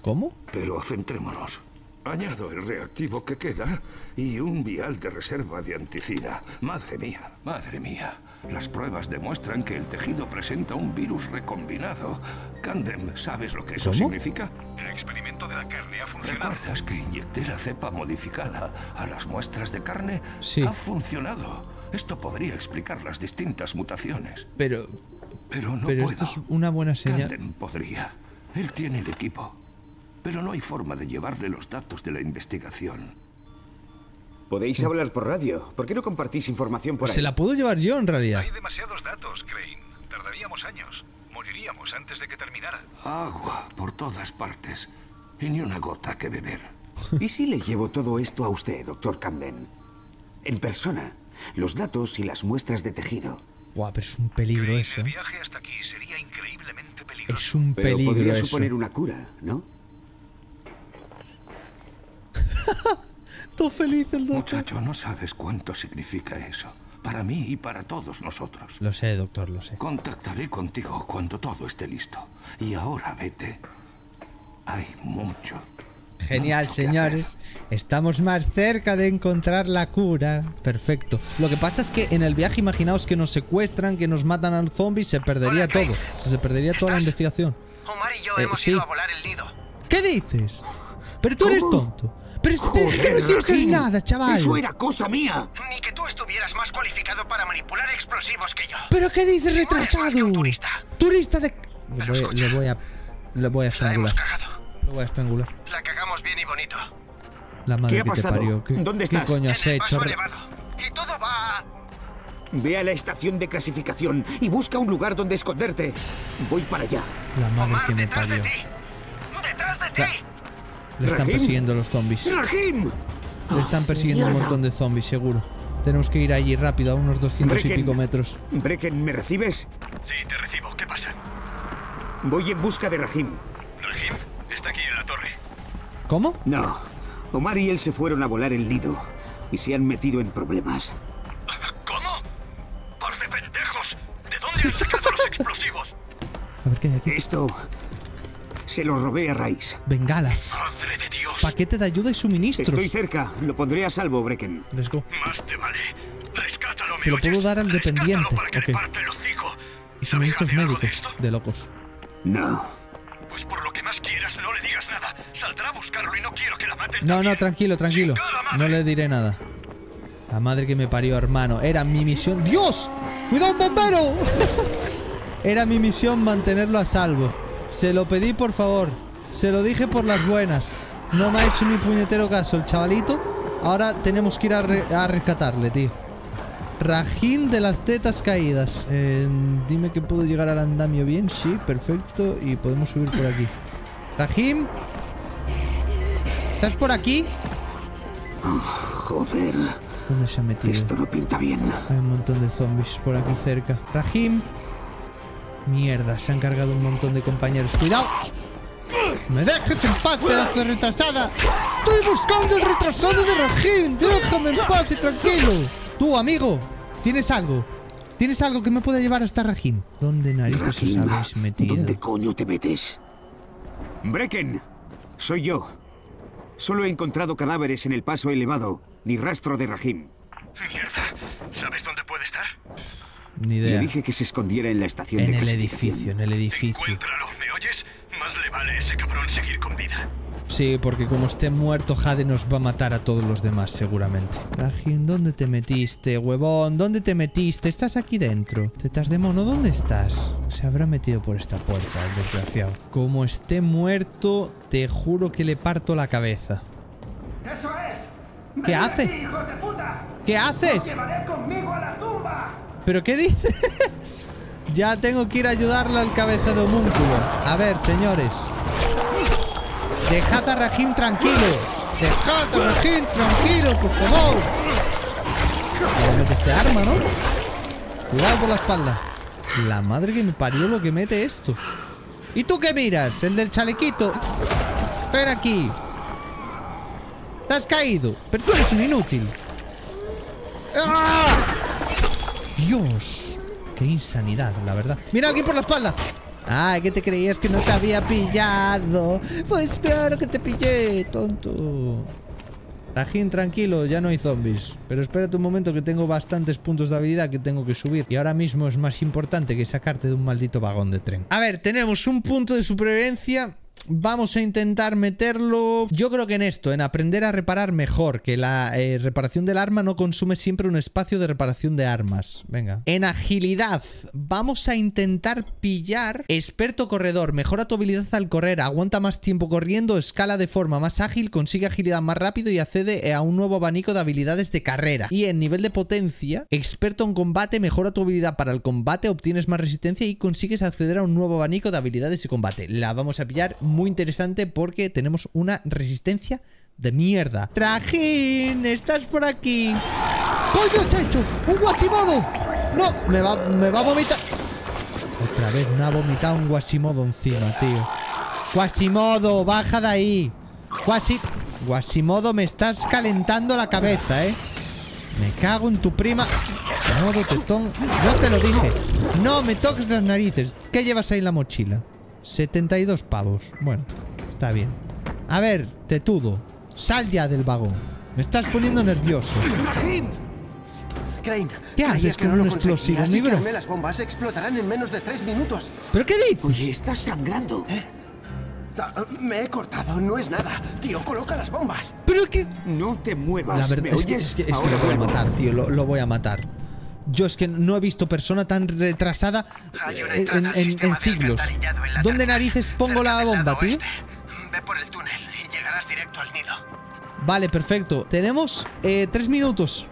Speaker 1: ¿Cómo?
Speaker 7: Pero centrémonos. Añado el reactivo que queda y un vial de reserva de anticina. Madre mía, madre mía. Las pruebas demuestran que el tejido presenta un virus recombinado. Candem, ¿sabes lo que eso
Speaker 1: ¿Cómo?
Speaker 7: significa?
Speaker 4: El experimento de la carne ha funcionado.
Speaker 7: ¿Recuerdas que inyecté la cepa modificada a las muestras de carne?
Speaker 1: Sí.
Speaker 7: Ha funcionado. Esto podría explicar las distintas mutaciones.
Speaker 1: Pero,
Speaker 7: Pero no
Speaker 1: pero
Speaker 7: puedo.
Speaker 1: esto es una buena señal.
Speaker 7: Camden podría. Él tiene el equipo. Pero no hay forma de llevarle los datos de la investigación.
Speaker 3: Podéis hablar por radio. ¿Por qué no compartís información por ahí?
Speaker 1: Se la puedo llevar yo en realidad.
Speaker 4: Hay demasiados datos, Crane. Tardaríamos años. Moriríamos antes de que terminara.
Speaker 7: Agua por todas partes. Y ni una gota que beber.
Speaker 3: ¿Y si le llevo todo esto a usted, doctor Camden? En persona. Los datos y las muestras de tejido.
Speaker 1: Guau, pero es un peligro
Speaker 4: Crane,
Speaker 1: eso.
Speaker 4: el
Speaker 1: ¿eh?
Speaker 4: viaje hasta aquí sería increíblemente peligroso.
Speaker 1: Es un
Speaker 3: Pero
Speaker 1: peligro
Speaker 3: podría
Speaker 1: eso.
Speaker 3: suponer una cura, ¿no? (laughs)
Speaker 1: Todo feliz el doctor.
Speaker 7: Muchacho, no sabes cuánto significa eso. Para mí y para todos nosotros.
Speaker 1: Lo sé, doctor, lo sé.
Speaker 7: Contactaré contigo cuando todo esté listo. Y ahora vete. Hay mucho.
Speaker 1: Genial,
Speaker 7: mucho
Speaker 1: señores. Estamos más cerca de encontrar la cura. Perfecto. Lo que pasa es que en el viaje, imaginaos que nos secuestran, que nos matan al zombie, se perdería
Speaker 9: Hola,
Speaker 1: todo. O sea, se perdería toda la
Speaker 9: ¿Estás?
Speaker 1: investigación.
Speaker 9: Omar y yo
Speaker 1: Eh,
Speaker 9: hemos
Speaker 1: sí.
Speaker 9: ido a volar el nido.
Speaker 1: ¿Qué dices? Pero tú eres
Speaker 3: ¿Cómo?
Speaker 1: tonto. Pero es que
Speaker 3: Joder,
Speaker 1: no
Speaker 3: Raheem,
Speaker 1: nada, chaval.
Speaker 3: Eso era cosa mía.
Speaker 9: Ni que tú estuvieras más cualificado para manipular explosivos que yo.
Speaker 1: ¿Pero qué dices,
Speaker 9: No
Speaker 1: retrasado?
Speaker 9: un turista.
Speaker 1: Turista de... Le voy,
Speaker 9: escucha.
Speaker 1: le voy a... Le voy a
Speaker 9: La
Speaker 1: estrangular. Lo voy a estrangular.
Speaker 9: La cagamos bien y bonito.
Speaker 1: La madre
Speaker 3: ¿Qué ha
Speaker 1: que te
Speaker 3: pasado?
Speaker 1: parió. ¿Qué,
Speaker 3: ¿Dónde
Speaker 1: ¿Qué
Speaker 3: estás?
Speaker 1: coño
Speaker 9: En
Speaker 1: has
Speaker 9: el
Speaker 1: hecho?
Speaker 9: elevado. Y todo va...
Speaker 3: Ve a la estación de clasificación y busca un lugar donde esconderte. Voy para allá.
Speaker 1: La madre
Speaker 9: Omar,
Speaker 1: que me
Speaker 9: detrás de
Speaker 1: parió.
Speaker 9: ti. ¡Detrás de ti!
Speaker 1: La- Le están
Speaker 3: Raheem.
Speaker 1: persiguiendo los zombies.
Speaker 3: ¡Rahim!
Speaker 1: Le están persiguiendo un
Speaker 3: mierda.
Speaker 1: montón de zombies, seguro. Tenemos que ir allí rápido, a unos 200 y pico metros.
Speaker 3: Brecken, ¿me recibes?
Speaker 4: Sí, te recibo. ¿Qué pasa?
Speaker 3: Voy en busca de Rahim.
Speaker 4: Rahim está aquí en la torre.
Speaker 1: ¿Cómo?
Speaker 3: No. Omar y él se fueron a volar el nido y se han metido en problemas.
Speaker 4: ¿Cómo? ¡Par de pendejos! ¿De dónde han sacado los explosivos?
Speaker 1: A ver qué hay aquí.
Speaker 3: Esto Se lo robé a Rice.
Speaker 1: Bengalas.
Speaker 9: Madre.
Speaker 1: Paquete de ayuda y suministros.
Speaker 3: Estoy cerca. Lo pondré a salvo, Brecken.
Speaker 1: Let's go.
Speaker 9: Más te vale. Rescátalo, ¿me
Speaker 1: Se lo puedo
Speaker 9: oyes?
Speaker 1: dar al dependiente,
Speaker 9: para que le
Speaker 1: ok.
Speaker 9: parte el hocico.
Speaker 1: Y
Speaker 9: ¿Sabes
Speaker 1: suministros
Speaker 9: de de
Speaker 1: médicos.
Speaker 9: esto?
Speaker 1: De locos.
Speaker 3: No.
Speaker 9: Pues por lo que más quieras, no le digas nada. Saldrá a buscarlo y no quiero que la maten.
Speaker 1: No, no,
Speaker 9: también.
Speaker 1: tranquilo, tranquilo.
Speaker 9: Madre.
Speaker 1: No le diré nada. La madre que me parió, hermano. Era mi misión. ¡Dios! ¡Cuidado, un bombero! (laughs) Era mi misión mantenerlo a salvo. Se lo pedí, por favor. Se lo dije por las buenas. No me ha hecho ni puñetero caso el chavalito. Ahora tenemos que ir a, re- a rescatarle, tío. Rajín de las tetas caídas. Eh, dime que puedo llegar al andamio bien. Sí, perfecto. Y podemos subir por aquí. Rajim. ¿Estás por aquí?
Speaker 3: Joder.
Speaker 1: ¿Dónde se ha metido?
Speaker 3: Esto no pinta bien.
Speaker 1: Hay un montón de zombies por aquí cerca. Rahim. Mierda, se han cargado un montón de compañeros. ¡Cuidado! ¡Me dejes en paz, pedazo de retrasada! ¡Estoy buscando el retrasado de Rahim! ¡Déjame en paz y tranquilo! Tú, amigo, ¿tienes algo? ¿Tienes algo que me pueda llevar hasta Rahim? ¿Dónde narices os
Speaker 3: Rahim,
Speaker 1: habéis metido?
Speaker 3: ¿Dónde coño te metes? Brecken, soy yo. Solo he encontrado cadáveres en el paso elevado, ni rastro de Rahim.
Speaker 9: Mierda. ¿Sabes dónde puede estar?
Speaker 1: Ni
Speaker 3: Le
Speaker 1: idea.
Speaker 3: dije que se escondiera en la estación
Speaker 1: En
Speaker 3: de
Speaker 1: el edificio, en el edificio.
Speaker 9: Encuéntralo, ¿me oyes? Más le vale a ese cabrón seguir con vida.
Speaker 1: Sí, porque como esté muerto, Jade nos va a matar a todos los demás, seguramente. Rajin, ¿dónde te metiste, huevón? ¿Dónde te metiste? ¿Estás aquí dentro? ¿Tetas de mono? ¿Dónde estás? Se habrá metido por esta puerta, el desgraciado. Como esté muerto, te juro que le parto la cabeza.
Speaker 6: ¡Eso es!
Speaker 1: ¿Qué hace?
Speaker 6: hijos de puta!
Speaker 1: ¿Qué haces?
Speaker 6: ¡Llevaré conmigo a la tumba!
Speaker 1: ¿Pero qué dice? Ya tengo que ir a ayudarle al cabeza de homúnculo. A ver, señores. Dejad a Rajim tranquilo. Dejad a Rajim tranquilo, por favor. ¿Dónde mete este arma, no? Cuidado por la espalda. La madre que me parió lo que mete esto. ¿Y tú qué miras? El del chalequito. Ven aquí. Te has caído. Pero tú eres un inútil. ¡Ah! Dios, qué insanidad, la verdad. Mira aquí por la espalda. Ay, que te creías que no te había pillado. Pues claro que te pillé, tonto. Tajín, tranquilo, ya no hay zombies. Pero espérate un momento que tengo bastantes puntos de habilidad que tengo que subir. Y ahora mismo es más importante que sacarte de un maldito vagón de tren. A ver, tenemos un punto de supervivencia. Vamos a intentar meterlo. Yo creo que en esto, en aprender a reparar mejor, que la eh, reparación del arma no consume siempre un espacio de reparación de armas. Venga. En agilidad, vamos a intentar pillar experto corredor. Mejora tu habilidad al correr, aguanta más tiempo corriendo, escala de forma más ágil, consigue agilidad más rápido y accede a un nuevo abanico de habilidades de carrera. Y en nivel de potencia, experto en combate, mejora tu habilidad para el combate, obtienes más resistencia y consigues acceder a un nuevo abanico de habilidades de combate. La vamos a pillar muy interesante porque tenemos una resistencia de mierda. Trajín, estás por aquí. ¡Coño, Checho! ¡Un guachimodo! ¡No! Me va, me va a vomitar. Otra vez me ha vomitado un guasimodo encima, tío. Guasimodo, baja de ahí. Guasi... Guasimodo, me estás calentando la cabeza, ¿eh? Me cago en tu prima. Modo tetón. Yo te lo dije. No me toques las narices. ¿Qué llevas ahí en la mochila? 72 pavos. Bueno, está bien. A ver, tetudo. Sal ya del vagón. Me estás poniendo nervioso.
Speaker 6: Crane,
Speaker 1: ¿Qué haces
Speaker 6: que
Speaker 1: con
Speaker 6: no
Speaker 1: un explosivo, mi
Speaker 6: que
Speaker 1: bro?
Speaker 6: las bombas explotarán en menos de tres minutos.
Speaker 1: ¿Pero qué dices?
Speaker 3: Oye, estás sangrando.
Speaker 6: Ah, me he cortado, no es nada. Tío, coloca las bombas.
Speaker 1: Pero que...
Speaker 3: No te muevas.
Speaker 1: La verdad
Speaker 3: ¿Me
Speaker 1: es que,
Speaker 3: oyes?
Speaker 1: es que, es que lo voy a matar, tío. Lo, lo voy a matar. Yo es que no he visto persona tan retrasada eh, en, siglos. ¿Dónde narices pongo la bomba, tío?
Speaker 9: Ve por el túnel y llegarás directo al nido.
Speaker 1: Vale, perfecto. Tenemos eh, tres minutos.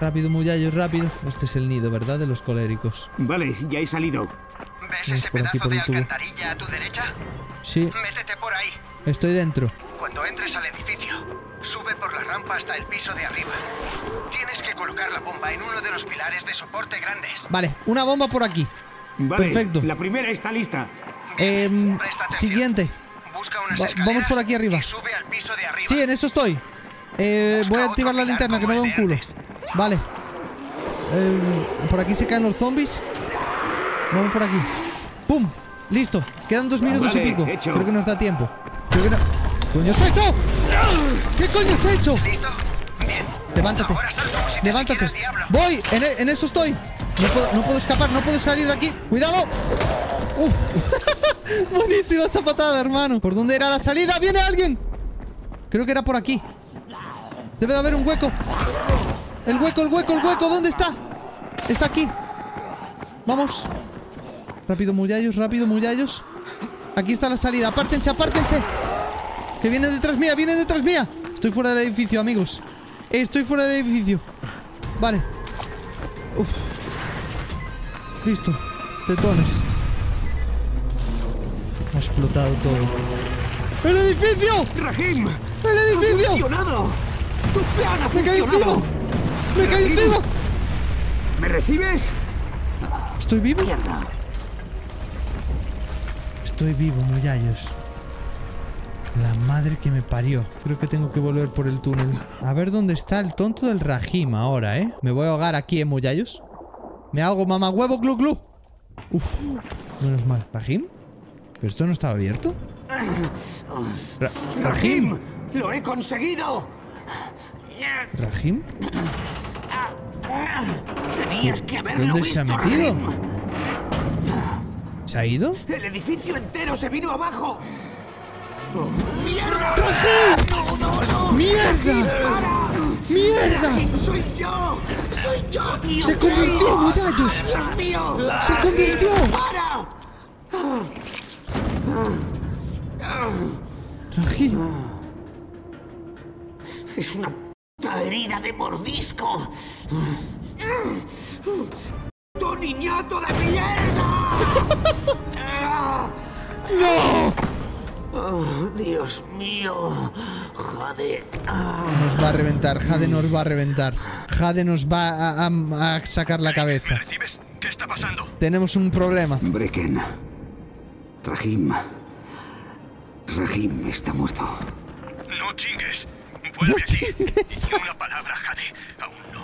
Speaker 1: Rápido, muyallo, rápido. Este es el nido, ¿verdad? De los coléricos.
Speaker 3: Vale, ya he salido.
Speaker 9: ¿Ves
Speaker 1: Vamos
Speaker 9: ese
Speaker 1: por aquí, por
Speaker 9: de
Speaker 1: el tubo.
Speaker 9: alcantarilla a tu derecha?
Speaker 1: Sí,
Speaker 9: Métete por ahí.
Speaker 1: estoy dentro.
Speaker 9: Cuando entres al edificio, sube por la rampa hasta el piso de arriba. Tienes que colocar la bomba en uno de los pilares de soporte grandes.
Speaker 1: Vale, una bomba por aquí.
Speaker 3: Vale,
Speaker 1: Perfecto.
Speaker 3: la primera está lista.
Speaker 1: Em, siguiente.
Speaker 9: Busca unas
Speaker 1: Va-
Speaker 9: escaleras
Speaker 1: vamos por aquí arriba.
Speaker 9: sube al piso de arriba.
Speaker 1: Sí, en eso estoy. Eh, voy a activar la linterna, que no veo un culo. Vale. Eh, por aquí se caen los zombies. Vamos por aquí. ¡Pum! Listo. Quedan dos minutos
Speaker 3: Vale,
Speaker 1: y pico.
Speaker 3: hecho.
Speaker 1: Creo que nos da tiempo. Creo que no... ¡Coño se ha hecho! ¿Qué coño se ha hecho?
Speaker 9: ¿Listo? Bien.
Speaker 1: Levántate.
Speaker 9: Si
Speaker 1: Levántate. Voy. En, e- en eso estoy. No puedo, no puedo escapar. No puedo salir de aquí. Cuidado. Uf. (laughs) Buenísima esa patada, hermano. ¿Por dónde era la salida? ¡Viene alguien! Creo que era por aquí. Debe de haber un hueco. El hueco, el hueco, el hueco. ¿Dónde está? Está aquí. Vamos. Rápido, muyallos, rápido, muyallos. Aquí está la salida. Apártense, apártense. Que vienen detrás mía, vienen detrás mía. Estoy fuera del edificio, amigos. Estoy fuera del edificio. Vale. Uf. Listo. Tetones. Ha explotado todo. ¡El edificio!
Speaker 3: ¡Rahim!
Speaker 1: ¡El edificio!
Speaker 3: ¡Funcionado! ¡Tu plan ha
Speaker 1: ¡Me caí encima! ¡Me caí encima!
Speaker 3: ¿Me recibes?
Speaker 1: ¿Estoy vivo?
Speaker 3: Mierda.
Speaker 1: Estoy vivo, muyallos. La madre que me parió. Creo que tengo que volver por el túnel. A ver dónde está el tonto del Rajim ahora, ¿eh? Me voy a ahogar aquí, ¿eh, muyallos? Me hago mamá huevo, glu glu. Uf, menos mal. ¿Rajim? ¿Pero esto no estaba abierto? Ra- ¿Rajim?
Speaker 3: ¡Lo he conseguido!
Speaker 1: ¿Rajim?
Speaker 3: Tenías que haberlo
Speaker 1: ¿Dónde se ha metido?
Speaker 3: Rahim.
Speaker 1: ¿Se ha ido?
Speaker 3: ¡El edificio entero se vino abajo! ¡Mierda!
Speaker 1: ¡Rajim!
Speaker 3: ¡No, no, no!
Speaker 1: ¡Mierda! ¡Mierda!
Speaker 3: ¡Rahim, ¡Soy yo! ¡Soy yo, tío!
Speaker 1: ¡Se convirtió, muchachos!
Speaker 3: ¡Dios mío!
Speaker 1: ¡Se convirtió!
Speaker 3: ¡Para!
Speaker 1: Rajim.
Speaker 3: Es una puta herida de mordisco. ¡Tu niñato de mierda! (laughs)
Speaker 1: ¡No!
Speaker 3: Oh, Dios mío. Joder. Ah.
Speaker 1: Nos va a reventar, Jade nos va a reventar. Jade nos va a, a- a sacar la cabeza.
Speaker 9: ¿Qué está pasando?
Speaker 1: Tenemos un problema.
Speaker 3: Brecken. Rahim. Rahim está muerto.
Speaker 9: No chingues. Vuelve
Speaker 1: No chingues.
Speaker 9: Ni una palabra, Jade. Aún no.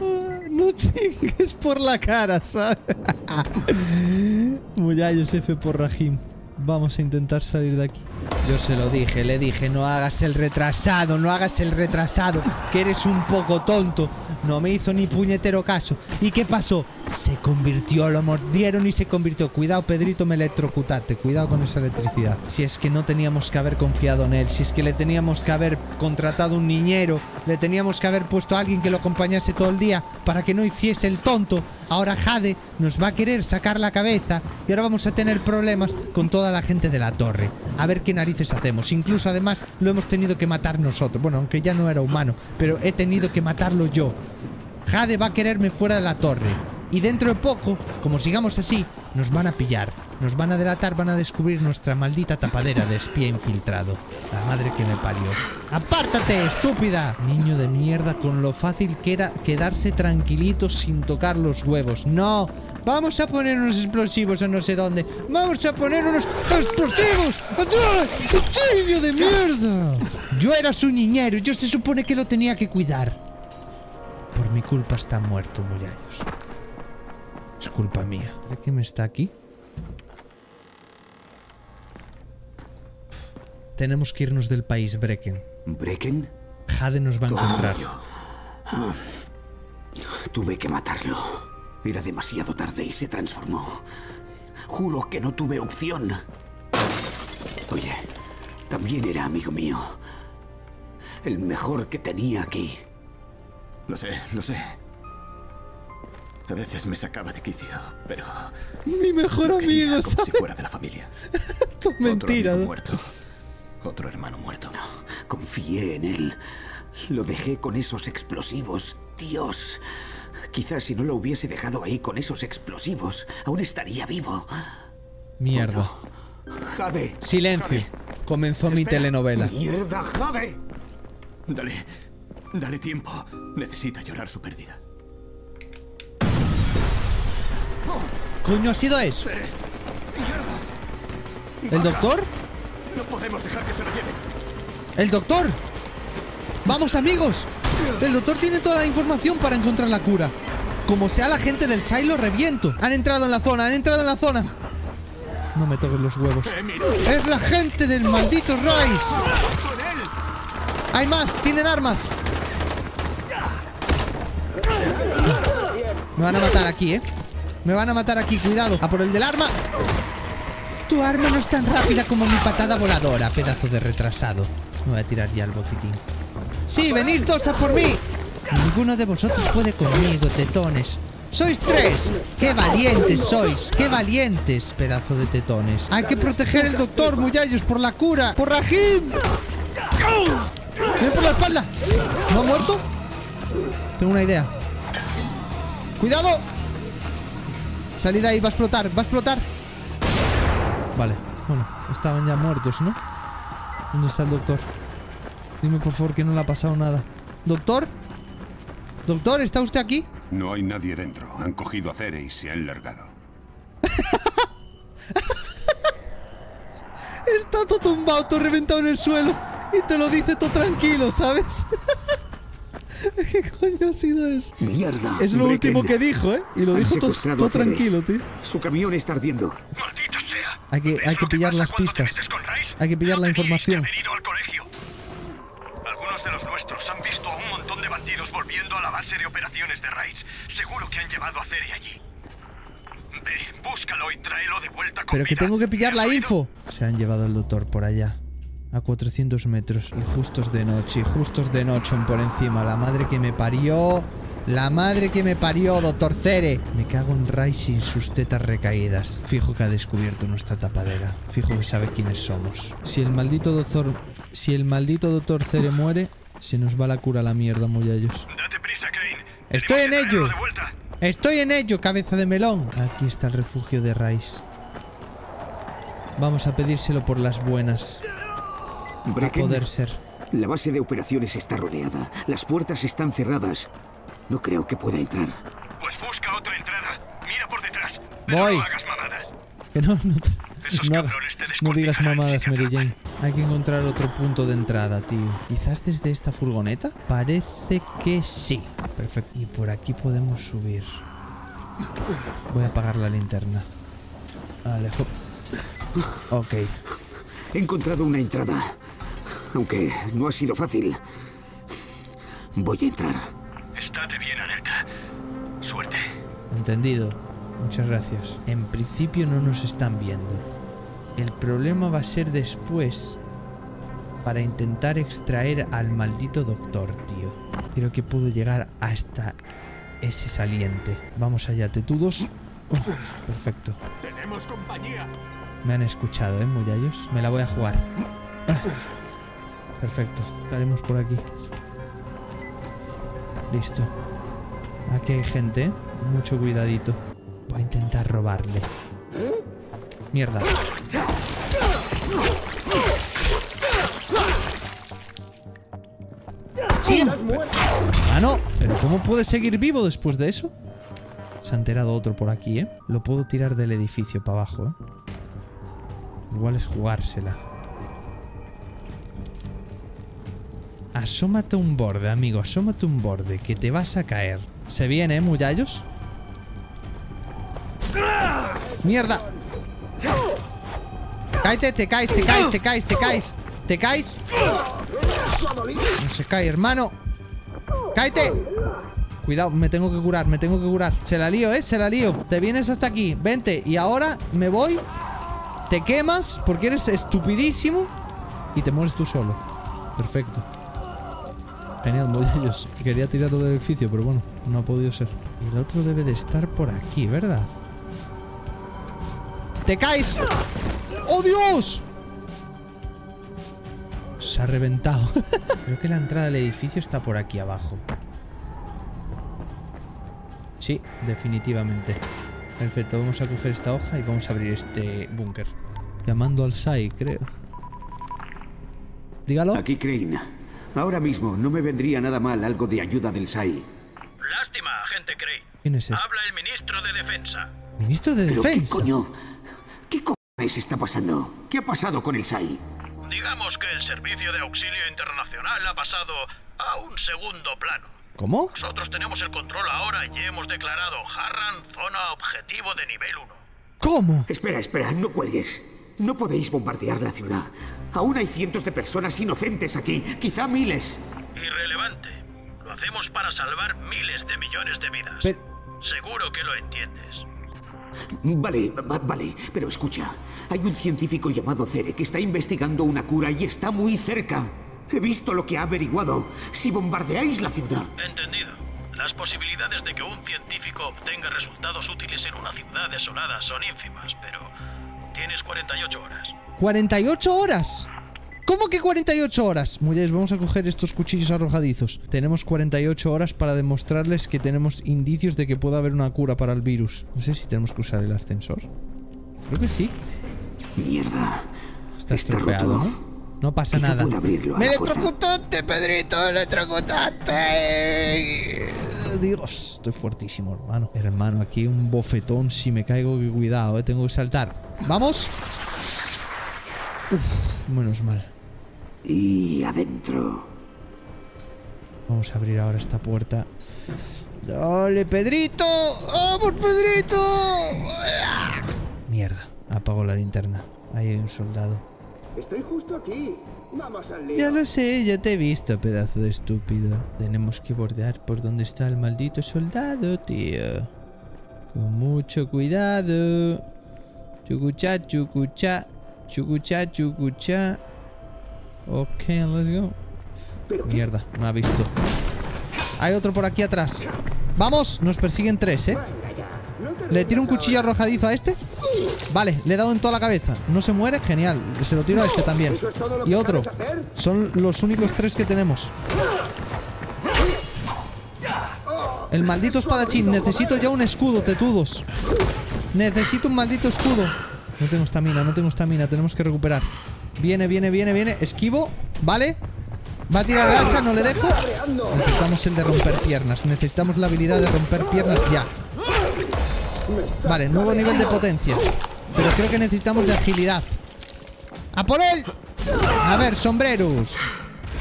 Speaker 1: Ah, No chingues por la cara, ¿sabes? (laughs) Muyayos F por Rajim. Vamos a intentar salir de aquí. Yo se lo dije, le dije, no hagas el retrasado, no hagas el retrasado, que eres un poco tonto. No me hizo ni puñetero caso. ¿Y qué pasó? Se convirtió, lo mordieron y se convirtió. Cuidado, Pedrito, me electrocutaste. Cuidado con esa electricidad. Si es que no teníamos que haber confiado en él, si es que le teníamos que haber contratado un niñero, le teníamos que haber puesto a alguien que lo acompañase todo el día para que no hiciese el tonto. Ahora Jade nos va a querer sacar la cabeza y ahora vamos a tener problemas con toda la gente de la torre. A ver qué narices hacemos. Incluso además lo hemos tenido que matar nosotros. Bueno, aunque ya no era humano, pero he tenido que matarlo yo. Jade va a quererme fuera de la torre. Y dentro de poco, como sigamos así, nos van a pillar. Nos van a delatar, van a descubrir nuestra maldita tapadera de espía infiltrado. La madre que me parió. ¡Apártate, estúpida! Niño de mierda, con lo fácil que era quedarse tranquilito sin tocar los huevos. ¡No! Vamos a poner unos explosivos en no sé dónde. ¡Vamos a poner unos explosivos! ¡Niño de mierda! Yo era su niñero, yo se supone que lo tenía que cuidar. Por mi culpa está muerto, Muyayos. Es culpa mía. ¿Cree que me está aquí? Tenemos que irnos del país, Brecken.
Speaker 3: ¿Brecken?
Speaker 1: Jade nos va a encontrar.
Speaker 3: Tuve que matarlo. Era demasiado tarde y se transformó. Juro que no tuve opción. Oye, también era amigo mío. El mejor que tenía aquí.
Speaker 10: Lo sé, lo sé. A veces me sacaba de quicio, pero
Speaker 1: Mi mejor amigo,
Speaker 10: como si fuera de la familia. (laughs)
Speaker 1: Esto es mentira.
Speaker 10: Otro
Speaker 1: ¿no?
Speaker 10: muerto. Otro hermano muerto.
Speaker 3: Confié en él. Lo dejé con esos explosivos. Dios. Quizás si no lo hubiese dejado ahí con esos explosivos, aún estaría vivo.
Speaker 1: Mierda.
Speaker 3: Jade.
Speaker 1: Silencio. Comenzó mi telenovela.
Speaker 3: Mierda, Jade.
Speaker 10: Dale, dale tiempo. Necesita llorar su pérdida.
Speaker 1: Coño, ha sido eso. ¿El doctor?
Speaker 10: no podemos dejar que se lo lleven.
Speaker 1: ¡El doctor! ¡Vamos, amigos! El doctor tiene toda la información para encontrar la cura. Como sea la gente del SAI, lo reviento. Han entrado en la zona, han entrado en la zona. No me toques los huevos. ¡Es la gente del maldito Rice! ¡Hay más! ¡Tienen armas! Me van a matar aquí, ¿eh? Me van a matar aquí, cuidado. A por el del arma. Tu arma no es tan rápida como mi patada voladora, pedazo de retrasado. Me voy a tirar ya el botiquín. ¡Sí, venid todos a por mí! Ninguno de vosotros puede conmigo, tetones. ¡Sois tres! ¡Qué valientes sois! ¡Qué valientes, pedazo de tetones! ¡Hay que proteger el doctor, muyallos, por la cura! ¡Por Rahim! ¡Viene por la espalda! ¿No ha muerto? Tengo una idea. ¡Cuidado! Salid de ahí, va a explotar, va a explotar. Vale, bueno, estaban ya muertos, ¿no? ¿Dónde está el doctor? Dime por favor que no le ha pasado nada. ¿Doctor? ¿Doctor, está usted aquí?
Speaker 11: No hay nadie dentro. Han cogido a Cere y se han largado. (laughs)
Speaker 1: Está todo tumbado, todo reventado en el suelo. Y te lo dice todo tranquilo, ¿sabes? (laughs) (laughs) ¿Qué coño ha sido eso?
Speaker 3: ¡Mierda!
Speaker 1: Es lo último que dijo, ¿eh? Y lo dijo todo, todo tranquilo, tío.
Speaker 3: Su camión está ardiendo.
Speaker 9: ¡Maldita sea!
Speaker 1: Hay que, hay que pillar las pistas. Hay que pillar la información.
Speaker 9: Algunos de los nuestros han visto a un montón de bandidos volviendo a la base de operaciones de Rice. Seguro que han llevado a Cere allí. Ve, búscalo y tráelo de vuelta con
Speaker 1: Pero que
Speaker 9: vida.
Speaker 1: tengo que pillar la info. Se han llevado al doctor por allá. A 400 metros. Y justos de noche. Y justos de noche por encima. La madre que me parió. La madre que me parió, doctor Cere. Me cago en Ray sin sus tetas recaídas. Fijo que ha descubierto nuestra tapadera. Fijo que sabe quiénes somos. Si el maldito doctor... Si el maldito doctor Cere muere, se nos va la cura a la mierda, muyallos.
Speaker 9: Date prisa, Crane.
Speaker 1: ¡Estoy en ello! Estoy en ello, cabeza de melón. Aquí está el refugio de Rice. Vamos a pedírselo por las buenas. A
Speaker 3: Brecken,
Speaker 1: poder ser.
Speaker 3: la base de operaciones está rodeada. Las puertas están cerradas. No creo que pueda entrar.
Speaker 9: Pues busca otra entrada. Mira por detrás. Pero
Speaker 1: Voy.
Speaker 9: no hagas mamadas.
Speaker 1: Que no, no, te-
Speaker 9: Esos
Speaker 1: no, no digas mamadas, Mary. Jane. Hay que encontrar otro punto de entrada, tío. Quizás desde esta furgoneta. Parece que sí. Perfecto. Y por aquí podemos subir. Voy a apagar la linterna. Vale. hop. Ok.
Speaker 3: He encontrado una entrada. Aunque no ha sido fácil. Voy a entrar.
Speaker 9: Estate bien alerta. Suerte.
Speaker 1: Entendido. Muchas gracias. En principio no nos están viendo. El problema va a ser después. Para intentar extraer al maldito doctor, tío. Creo que puedo llegar hasta ese saliente. Vamos allá, tetudos. Oh, perfecto.
Speaker 10: Tenemos compañía.
Speaker 1: Me han escuchado, ¿eh, muyallos? Me la voy a jugar. Ah, Perfecto. ¿Qué haremos por aquí? Listo. Aquí hay gente, ¿eh? Mucho cuidadito. Voy a intentar robarle. Mierda. ¡Sí! Ah, no. ¿Pero cómo puede seguir vivo después de eso? Se ha enterado otro por aquí, ¿eh? Lo puedo tirar del edificio para abajo, ¿eh? Igual es jugársela. Asómate un borde, amigo. Asómate un borde, que te vas a caer. Se viene, ¿eh, muyallos? ¡Mierda! ¡Cáete! ¡Te caes, te caes, te caes, te caes! ¿Te caes? No se cae, hermano. ¡Cáete! Cuidado, me tengo que curar, me tengo que curar. Se la lío, ¿eh? Se la lío. Te vienes hasta aquí. Vente. Y ahora me voy. Te quemas porque eres estupidísimo. Y te mueres tú solo. Perfecto. Genial, ellos. Quería tirarlo del edificio, pero bueno, no ha podido ser. Y el otro debe de estar por aquí, ¿verdad? ¡Te caes! ¡Oh, Dios! Se ha reventado. (laughs) Creo que la entrada del edificio está por aquí abajo. Sí, definitivamente. Perfecto, vamos a coger esta hoja y vamos a abrir este búnker. Llamando al SAI, creo. Dígalo.
Speaker 3: Aquí Crane. Ahora mismo no me vendría nada mal algo de ayuda del SAI.
Speaker 9: Lástima, agente Cray.
Speaker 1: ¿Quién es este?
Speaker 9: Habla el ministro de Defensa.
Speaker 1: Ministro de
Speaker 3: ¿Pero qué
Speaker 1: Defensa.
Speaker 3: coño? ¿Qué cojones está pasando? ¿Qué ha pasado con el SAI?
Speaker 9: Digamos que el Servicio de Auxilio Internacional ha pasado a un segundo plano.
Speaker 1: ¿Cómo?
Speaker 9: Nosotros tenemos el control ahora y hemos declarado Harran zona objetivo de nivel 1.
Speaker 1: ¿Cómo?
Speaker 3: Espera, espera, no cuelgues. No podéis bombardear la ciudad. Aún hay cientos de personas inocentes aquí, quizá miles.
Speaker 9: Irrelevante. Lo hacemos para salvar miles de millones de vidas.
Speaker 1: Pero-
Speaker 9: Seguro que lo entiendes.
Speaker 3: Vale, va- vale, pero escucha. Hay un científico llamado Cere que está investigando una cura y está muy cerca. He visto lo que ha averiguado. Si bombardeáis la ciudad,
Speaker 9: Entendido. Las posibilidades de que un científico obtenga resultados útiles en una ciudad desolada son ínfimas, pero tienes 48 horas.
Speaker 1: ¡48 horas! ¿Cómo que 48 horas? Mujeres, vamos a coger estos cuchillos arrojadizos. Tenemos 48 horas para demostrarles que tenemos indicios de que pueda haber una cura para el virus. No sé si tenemos que usar el ascensor. Creo que sí.
Speaker 3: mierda.
Speaker 1: Está
Speaker 3: Está
Speaker 1: estropeado,
Speaker 3: roto.
Speaker 1: ¿no? No pasa
Speaker 3: Quizá
Speaker 1: nada.
Speaker 3: abrirlo
Speaker 1: ¡Me electrocutaste, Pedrito! ¡Electrocutaste! Dios, estoy fuertísimo, hermano. Hermano, aquí un bofetón. Si me caigo, que cuidado, eh. Tengo que saltar. ¡Vamos! Uf, menos mal.
Speaker 3: Y adentro.
Speaker 1: Vamos a abrir ahora esta puerta. ¡Dale, Pedrito! ¡Vamos, Pedrito! Mierda, apago la linterna. Ahí hay un soldado.
Speaker 6: Estoy justo aquí. Vamos al lío.
Speaker 1: Ya lo sé, ya te he visto, pedazo de estúpido. Tenemos que bordear por donde está el maldito soldado, tío. Con mucho cuidado. Chucucha, chucucha. Chucucha, chucucha. Ok, let's go. Mierda, me ha visto. Hay otro por aquí atrás. ¡Vamos! Nos persiguen tres, ¿eh? ¿Le tiro un cuchillo arrojadizo a este? Vale, le he dado en toda la cabeza. ¿No se muere? Genial. Se lo tiro a este también.
Speaker 6: ¿Eso es todo lo
Speaker 1: Y otro. Son los únicos tres que tenemos. El maldito espadachín. Necesito ya un escudo, tetudos. Necesito un maldito escudo. No tengo estamina, no tengo estamina. Tenemos que recuperar. Viene, viene, viene, viene. Esquivo. Vale. Va a tirar el hacha, no le dejo. Necesitamos el de romper piernas. Necesitamos la habilidad de romper piernas ya. Vale, nuevo nivel de potencia. Pero creo que necesitamos de agilidad. ¡A por él! A ver, sombreros.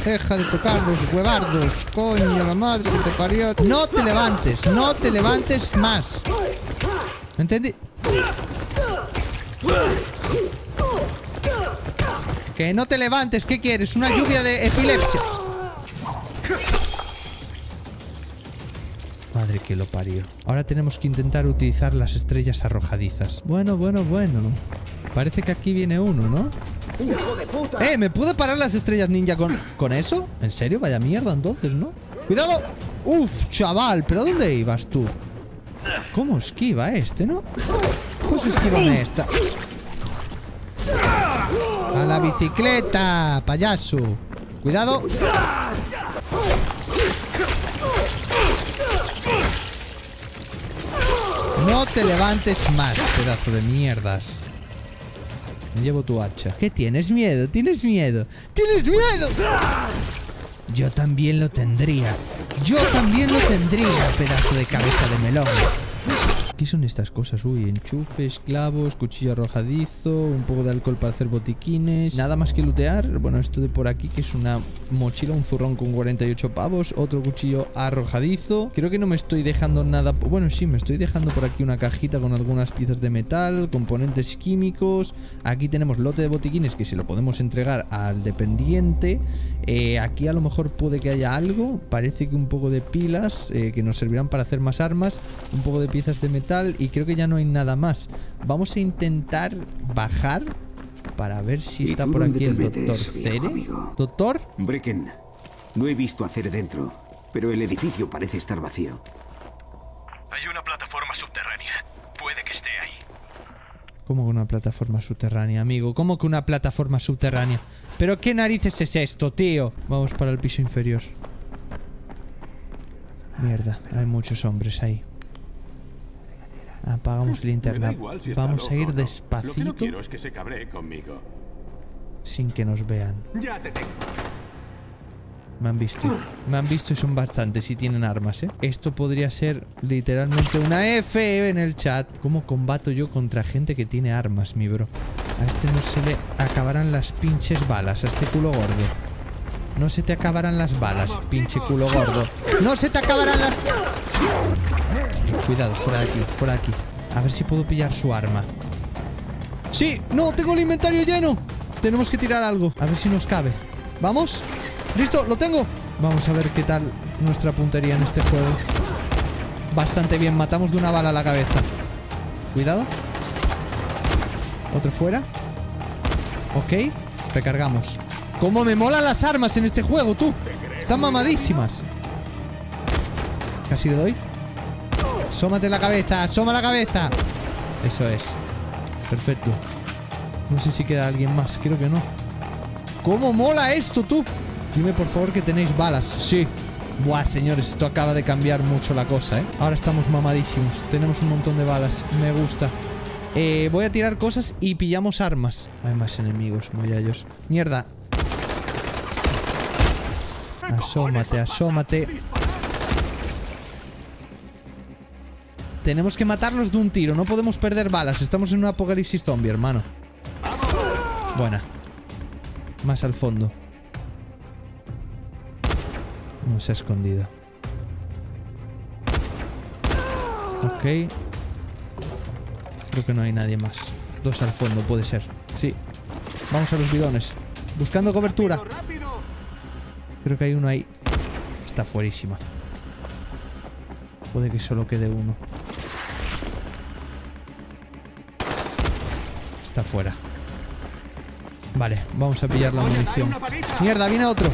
Speaker 1: Deja de tocar los huevardos. Coño, la madre te parió. No te levantes, no te levantes más. ¿Entendí? Que no te levantes, ¿qué quieres? Una lluvia de epilepsia. Madre que lo parió. Ahora tenemos que intentar utilizar las estrellas arrojadizas. Bueno, bueno, bueno. Parece que aquí viene uno, ¿no?
Speaker 6: ¡Hijo de puta!
Speaker 1: ¡Eh! ¿Me pude parar las estrellas ninja con, con eso? ¿En serio? Vaya mierda entonces, ¿no? ¡Cuidado! ¡Uf, chaval! ¿Pero dónde ibas tú? ¿Cómo esquiva este, no? Pues esquívame esta. ¡A la bicicleta! ¡Payaso! ¡Cuidado! No te levantes más, pedazo de mierdas. Me llevo tu hacha. ¿Qué tienes miedo? ¿Tienes miedo? ¿Tienes miedo? Yo también lo tendría. Yo también lo tendría, pedazo de cabeza de melón. ¿Qué son estas cosas? Uy, enchufes, clavos, cuchillo arrojadizo, un poco de alcohol para hacer botiquines. Nada más que lootear. Bueno, esto de por aquí, que es una mochila, un zurrón con 48 pavos. Otro cuchillo arrojadizo. Creo que no me estoy dejando nada. Bueno, sí, me estoy dejando por aquí una cajita con algunas piezas de metal, componentes químicos. Aquí tenemos lote de botiquines que se lo podemos entregar al dependiente. Eh, aquí a lo mejor puede que haya algo. Parece que un poco de pilas eh, que nos servirán para hacer más armas. Un poco de piezas de metal y creo que ya no hay nada más. Vamos a intentar bajar para ver si
Speaker 3: ¿Y
Speaker 1: está por aquí el doctor Cere.
Speaker 3: amigo?
Speaker 1: ¿Doctor?
Speaker 3: Brecken, no he visto a Cere dentro, pero el edificio parece estar vacío.
Speaker 9: Hay una plataforma subterránea. Puede que esté ahí.
Speaker 1: ¿Cómo que una plataforma subterránea, amigo? ¿Cómo que una plataforma subterránea? ¿Pero qué narices es esto, tío? Vamos para el piso inferior. Mierda, hay muchos hombres ahí. Apagamos linterna.
Speaker 11: Igual si está
Speaker 1: Vamos a ir.
Speaker 11: Lo que
Speaker 1: despacito
Speaker 11: no quiero es que se cabree conmigo.
Speaker 1: sin que nos vean.
Speaker 11: Ya te tengo.
Speaker 1: Me han visto. Me han visto y son bastantes y tienen armas, ¿eh? Esto podría ser literalmente una F en el chat. ¿Cómo combato yo contra gente que tiene armas, mi bro? A este no se le acabarán las pinches balas, a este culo gordo. No se te acabarán las balas, pinche culo gordo. ¡No se te acabarán las... Cuidado, fuera de aquí, fuera de aquí. A ver si puedo pillar su arma. Sí, no, tengo el inventario lleno. Tenemos que tirar algo. A ver si nos cabe. ¿Vamos? ¿Listo? ¿Lo tengo? Vamos a ver qué tal nuestra puntería en este juego. Bastante bien. Matamos de una bala a la cabeza. Cuidado. Otro fuera. Ok. Recargamos. ¿Cómo me molan las armas en este juego, tú? Están mamadísimas. Casi le doy. Sómate la cabeza, asoma la cabeza. Eso es. Perfecto. No sé si queda alguien más, creo que no. ¿Cómo mola esto, tú? Dime por favor que tenéis balas. Sí. Buah, señores, esto acaba de cambiar mucho la cosa, ¿eh? Ahora estamos mamadísimos. Tenemos un montón de balas. Me gusta. Eh, voy a tirar cosas y pillamos armas. Hay más enemigos, moyallos. Mierda. Asómate, asómate. Tenemos que matarlos de un tiro. No podemos perder balas. Estamos en un apocalipsis zombie, hermano. Buena. Más al fondo. No se ha escondido. Ok. Creo que no hay nadie más. Dos al fondo, puede ser. Sí. Vamos a los bidones. Buscando cobertura. Creo que hay uno ahí. Está fuerísima. Puede que solo quede uno. Está fuera. Vale, vamos a pillar la munición. ¡Mierda! ¡Viene otro!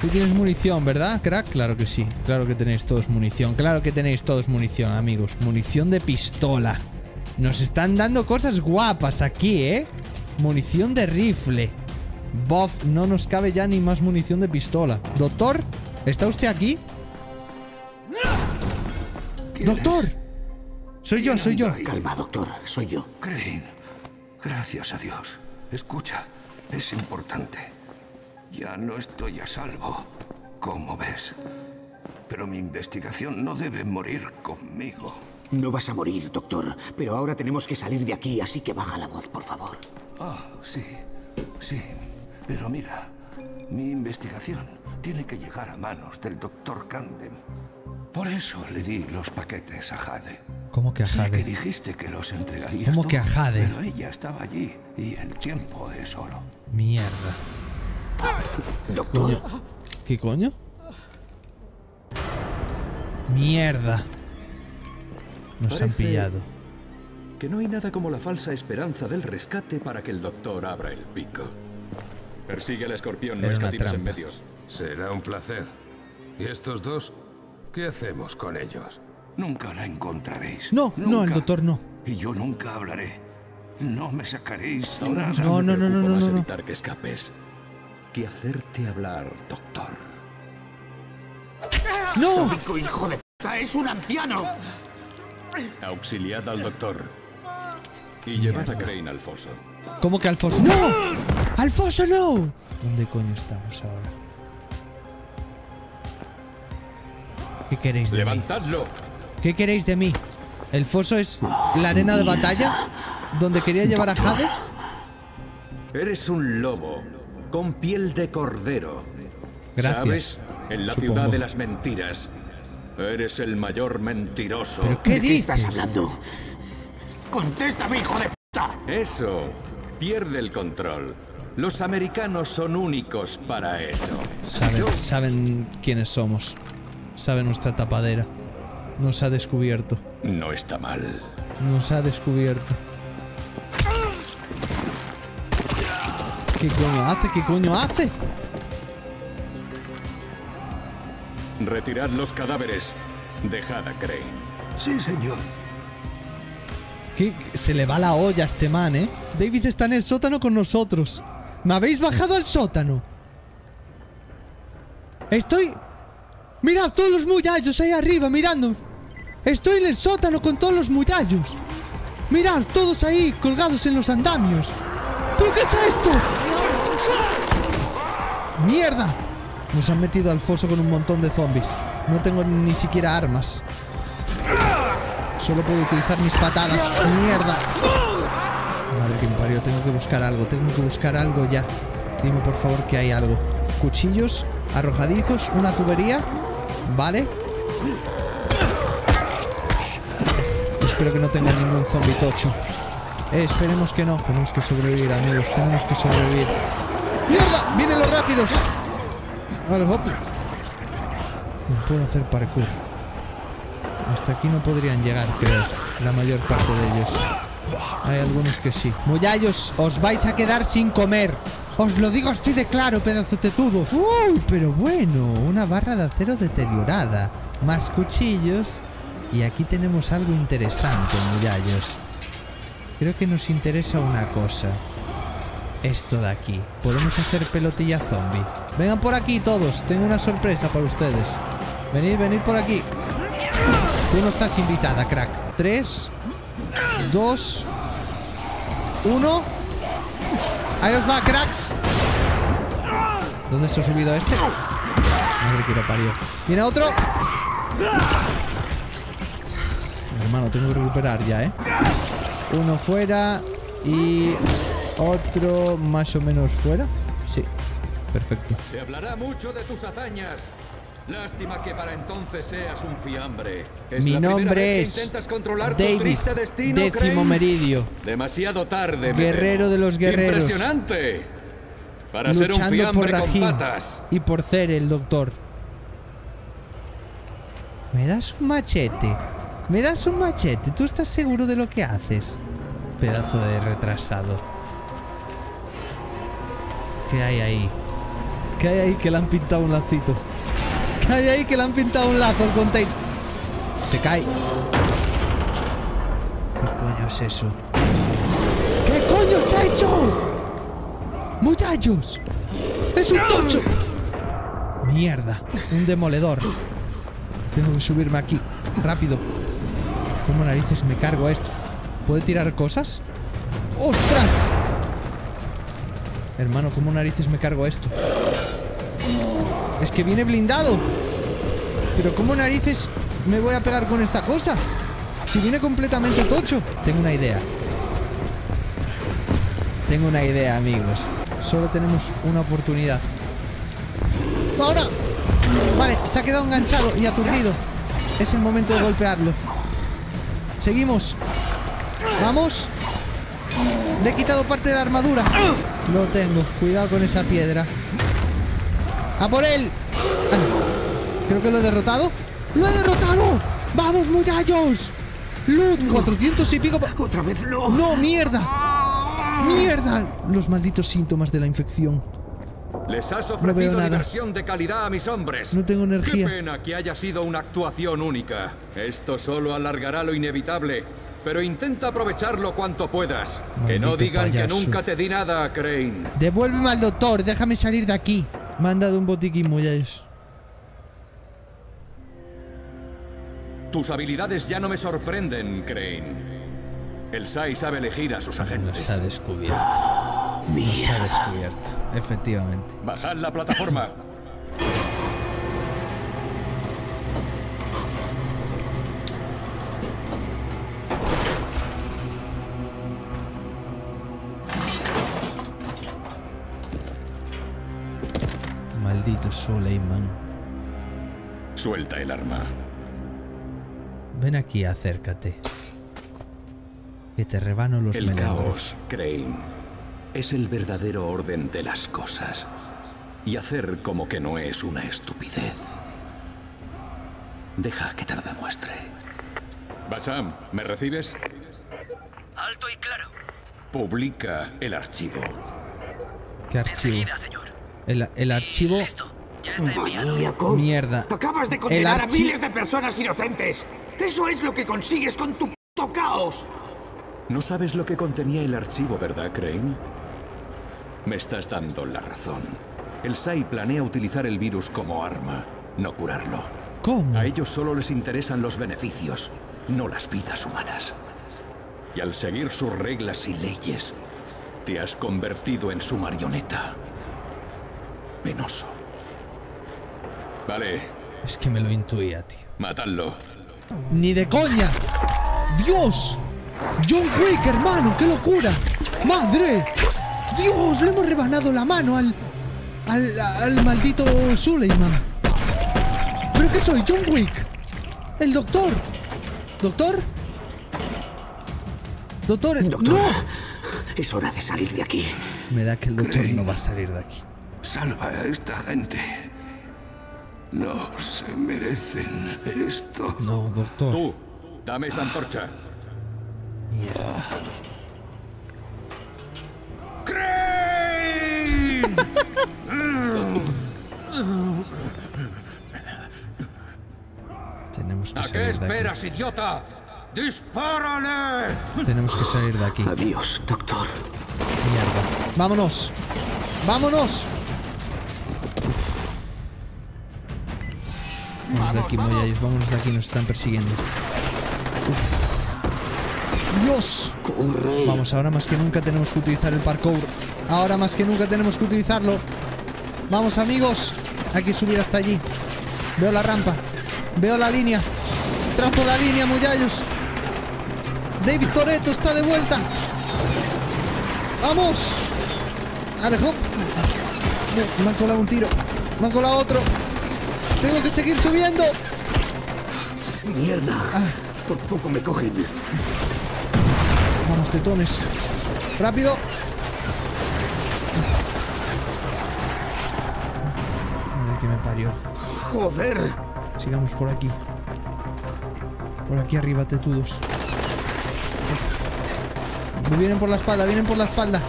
Speaker 1: Tú tienes munición, ¿verdad, crack? Claro que sí. Claro que tenéis todos munición. Claro que tenéis todos munición, amigos. Munición de pistola. Nos están dando cosas guapas aquí, ¿eh? Munición de rifle. Bof, no nos cabe ya ni más munición de pistola. Doctor, ¿está usted aquí? ¡Doctor! Soy yo, soy yo.
Speaker 3: Calma, doctor. Soy yo.
Speaker 7: Crane, gracias a Dios. Escucha, es importante. Ya no estoy a salvo, como ves. Pero mi investigación no debe morir conmigo.
Speaker 3: No vas a morir, doctor. Pero ahora tenemos que salir de aquí, así que baja la voz, por favor.
Speaker 7: Ah, sí, sí. Pero mira, mi investigación tiene que llegar a manos del doctor Camden. Por eso le di los paquetes a Jade.
Speaker 1: ¿Cómo que a
Speaker 7: Sé
Speaker 1: Jade?
Speaker 7: que dijiste que los entregarías.
Speaker 1: ¿Cómo
Speaker 7: tú,
Speaker 1: que a Jade?
Speaker 7: Pero ella estaba allí y el tiempo es oro.
Speaker 1: Mierda.
Speaker 3: Doctor.
Speaker 1: ¿Qué coño? Mierda. Nos han
Speaker 12: Parece
Speaker 1: pillado.
Speaker 12: Que no hay nada como la falsa esperanza del rescate para que el doctor abra el pico. Persigue al escorpión, no escatimes en medios.
Speaker 13: Será un placer. ¿Y estos dos? ¿Qué hacemos con ellos?
Speaker 7: Nunca la encontraréis.
Speaker 1: No, no, el doctor no.
Speaker 7: Y yo nunca hablaré. No me sacaréis
Speaker 12: Ahora
Speaker 1: No, no, no, no, no, no.
Speaker 12: evitar que escapes que hacerte hablar, doctor.
Speaker 1: ¡No!
Speaker 3: Hijo de puta, es un anciano.
Speaker 12: Auxiliad al doctor. Y llevad a Crane al foso.
Speaker 1: ¿Cómo que Alfonso? ¡No! ¡Alfonso, no! ¿Dónde coño estamos ahora? ¿Qué queréis de mí?
Speaker 12: ¡Levantadlo!
Speaker 1: ¿Qué queréis de mí? ¿El foso es la arena de batalla? ¿Donde quería llevar a Jade?
Speaker 12: Eres un lobo con piel de cordero.
Speaker 1: Gracias,
Speaker 12: ¿Sabes? En la
Speaker 1: supongo.
Speaker 12: ciudad de las mentiras. Eres el mayor mentiroso.
Speaker 1: ¿Pero qué
Speaker 3: ¿De qué estás
Speaker 1: dices?
Speaker 3: hablando? Contéstame, hijo de puta.
Speaker 12: Eso. Pierde el control. Los americanos son únicos para eso.
Speaker 1: Saben, saben quiénes somos. Saben nuestra tapadera. Nos ha descubierto.
Speaker 12: No está mal.
Speaker 1: Nos ha descubierto. ¿Qué coño hace? ¿Qué coño hace?
Speaker 12: Retirad los cadáveres. Dejad a Crane.
Speaker 7: Sí, señor.
Speaker 1: ¿Qué? Se le va la olla a este man, ¿eh? David está en el sótano con nosotros. ¿Me habéis bajado al sótano? Estoy... Mirad todos los muyallos ahí arriba, mirando. Estoy en el sótano con todos los muyallos. Mirad, todos ahí, colgados en los andamios. ¿Pero qué es esto? ¡Mierda! Nos han metido al foso con un montón de zombies. No tengo ni siquiera armas. Solo puedo utilizar mis patadas. ¡Mierda! Madre que me parió, tengo que buscar algo, tengo que buscar algo ya. Dime por favor que hay algo. Cuchillos, arrojadizos, una tubería. Vale. espero que no tenga ningún zombie tocho. Eh, esperemos que no. Tenemos que sobrevivir, amigos. Tenemos que sobrevivir. ¡Mierda! ¡Vienen los rápidos! Vale, hop. No puedo hacer parkour. Hasta aquí no podrían llegar, creo. La mayor parte de ellos. Hay algunos que sí. Muyallos, os vais a quedar sin comer. Os lo digo así de claro, pedazo tetudos. Pero bueno, una barra de acero deteriorada. Más cuchillos. Y aquí tenemos algo interesante, muyallos. Creo que nos interesa una cosa. Esto de aquí. Podemos hacer pelotilla zombie. Vengan por aquí todos. Tengo una sorpresa para ustedes. Venid, venid por aquí. Tú no estás invitada, crack. 3, 2, 1. Ahí os va, cracks. ¿Dónde se ha subido este? Madre que lo parió. ¿Viene otro? Hermano, tengo que recuperar ya, ¿eh? Uno fuera y otro más o menos fuera. Sí, perfecto.
Speaker 12: Se hablará mucho de tus hazañas. Lástima que para entonces seas un fiambre. Es
Speaker 1: Mi nombre es
Speaker 12: destino,
Speaker 1: décimo
Speaker 12: Crane.
Speaker 1: meridio.
Speaker 12: Demasiado tarde.
Speaker 1: Guerrero de los guerreros.
Speaker 12: Impresionante. Para ser un
Speaker 1: Luchando por
Speaker 12: fiambre con patas.
Speaker 1: y por ser el doctor. ¿Me das un machete? ¿Me das un machete? ¿Tú estás seguro de lo que haces? Pedazo de retrasado. ¿Qué hay ahí? ¿Qué hay ahí que le han pintado un lacito? ¿Qué hay ahí que le han pintado un lazo al container? Se cae. ¿Qué coño es eso? ¿Qué coño se ha hecho? ¡Muchachos! ¡Es un tocho! Mierda, un demoledor. Tengo que subirme aquí, rápido. ¿Cómo narices me cargo esto? ¿Puede tirar cosas? ¡Ostras! Hermano, ¿cómo narices me cargo esto? Es que viene blindado. Pero ¿cómo narices me voy a pegar con esta cosa? Si viene completamente tocho. Tengo una idea. Tengo una idea, amigos. Solo tenemos una oportunidad. ¡Ahora! Vale, se ha quedado enganchado y aturdido. Es el momento de golpearlo. Seguimos. Vamos. Le he quitado parte de la armadura. Lo tengo. Cuidado con esa piedra. ¡A por él! Ah, Creo que lo he derrotado. ¡Lo he derrotado! ¡Vamos, muchachos! ¡Loot! 400 y pico.
Speaker 3: Otra vez no.
Speaker 1: ¡No, mierda! ¡Mierda! Los malditos síntomas de la infección.
Speaker 12: Les has
Speaker 1: veo
Speaker 12: ofrecido
Speaker 1: nada.
Speaker 12: diversión de calidad a mis hombres.
Speaker 1: No tengo energía.
Speaker 12: Qué pena que haya sido una actuación única. Esto solo alargará lo inevitable. Pero intenta aprovecharlo cuanto puedas. que no
Speaker 1: Maldito
Speaker 12: digan que
Speaker 1: payaso.
Speaker 12: nunca te di nada, Crane.
Speaker 1: Devuélveme al doctor, déjame salir de aquí. Me han dado un botiquín, muchachos.
Speaker 12: Tus habilidades ya no me sorprenden, Crane. El SAI sabe elegir a sus agentes.
Speaker 1: Se ha descubierto. Se ha descubierto, efectivamente.
Speaker 12: Bajad la plataforma.
Speaker 1: Suleiman.
Speaker 12: Suelta el arma.
Speaker 1: Ven aquí, acércate. Que te rebano los
Speaker 12: El
Speaker 1: melindros.
Speaker 12: caos, Crane, es el verdadero orden de las cosas. Y hacer como que no es una estupidez. Deja que te lo demuestre. Basham, ¿me recibes?
Speaker 9: Alto y claro.
Speaker 12: Publica el archivo.
Speaker 1: ¿Qué archivo? El, el archivo.
Speaker 3: Maníaco.
Speaker 1: Mierda.
Speaker 3: Acabas de condenar a miles de personas inocentes. Eso es lo que consigues con tu puto caos.
Speaker 12: No sabes lo que contenía el archivo, ¿verdad, Crane? Me estás dando la razón. El SAI planea utilizar el virus como arma, no curarlo.
Speaker 1: ¿Cómo?
Speaker 12: A ellos solo les interesan los beneficios, no las vidas humanas. Y al seguir sus reglas y leyes, te has convertido en su marioneta. Penoso. Vale,
Speaker 1: Es que me lo intuía, tío.
Speaker 12: matadlo.
Speaker 1: ¡Ni de coña! ¡Dios! ¡John Wick, hermano! ¡Qué locura! ¡Madre! ¡Dios! Le hemos rebanado la mano al. al, al maldito Suleiman. ¿Pero qué soy? ¿John Wick? ¡El doctor! ¿Doctor? Doctor,
Speaker 3: Doctor, es hora de salir de aquí.
Speaker 1: Me da que el doctor no va a salir de aquí.
Speaker 7: Salva a esta gente. No se merecen esto.
Speaker 1: No, doctor.
Speaker 12: Tú, dame esa antorcha. (laughs)
Speaker 1: Tenemos que
Speaker 12: ¿A qué
Speaker 1: salir de aquí.
Speaker 12: esperas, idiota? ¡Dispárale!
Speaker 1: Tenemos que salir de aquí.
Speaker 3: Adiós, doctor.
Speaker 1: Mierda. ¡Vámonos! ¡Vámonos! Vamos de aquí, Moyayos. Vámonos de aquí. Nos están persiguiendo. Uf. ¡Dios!
Speaker 3: Corre.
Speaker 1: Vamos, ahora más que nunca tenemos que utilizar el parkour. Ahora más que nunca tenemos que utilizarlo. Vamos, amigos. Hay que subir hasta allí. Veo la rampa. Veo la línea. Trazo la línea, Moyayos. David Toretto está de vuelta. ¡Vamos! Alejo. Me, me han colado un tiro. Me han colado otro. Tengo que seguir subiendo.
Speaker 3: Mierda.
Speaker 1: Ah.
Speaker 3: Por poco me cogen.
Speaker 1: Vamos, tetones. Rápido. Madre que me parió.
Speaker 3: Joder.
Speaker 1: Sigamos por aquí. Por aquí arriba, tetudos. Me vienen por la espalda, vienen por la espalda.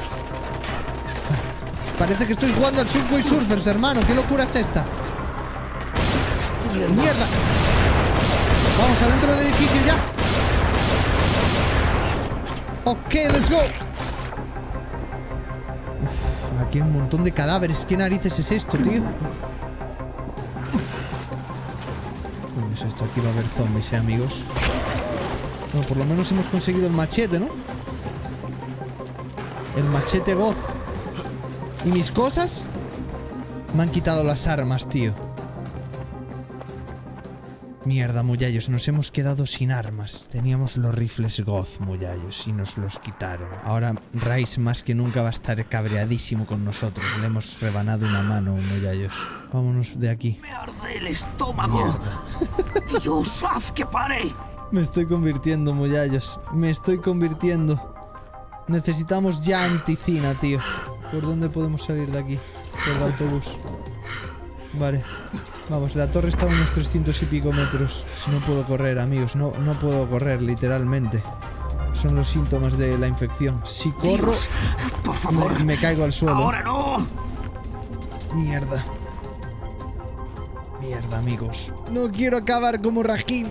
Speaker 1: Parece que estoy jugando al Subway Surfers, hermano. ¿Qué locura es esta? ¡Mierda! Vamos adentro del edificio ya. Ok, let's go. Uf, aquí hay un montón de cadáveres. ¿Qué narices es esto, tío? ¿Cómo es esto? Aquí va a haber zombies, ¿eh, amigos? Bueno, por lo menos hemos conseguido el machete, ¿no? El machete goz. ¿Y mis cosas? Me han quitado las armas, tío. Mierda, Muyayos, nos hemos quedado sin armas. Teníamos los rifles Goz, Muyayos, y nos los quitaron. Ahora Rice más que nunca va a estar cabreadísimo con nosotros. Le hemos rebanado una mano, Muyayos. Vámonos de aquí.
Speaker 3: Me arde el estómago. (laughs) Dios, haz que pare.
Speaker 1: Me estoy convirtiendo, Muyayos. Me estoy convirtiendo. Necesitamos ya anticina, tío. ¿Por dónde podemos salir de aquí? Por el autobús. Vale. Vamos, la torre está a unos 300 y pico metros. No puedo correr, amigos. No, no puedo correr, literalmente. Son los síntomas de la infección. Si corro,
Speaker 3: Dios, por favor.
Speaker 1: me, me caigo al suelo.
Speaker 3: Ahora no.
Speaker 1: Mierda. Mierda, amigos. No quiero acabar como Rajim.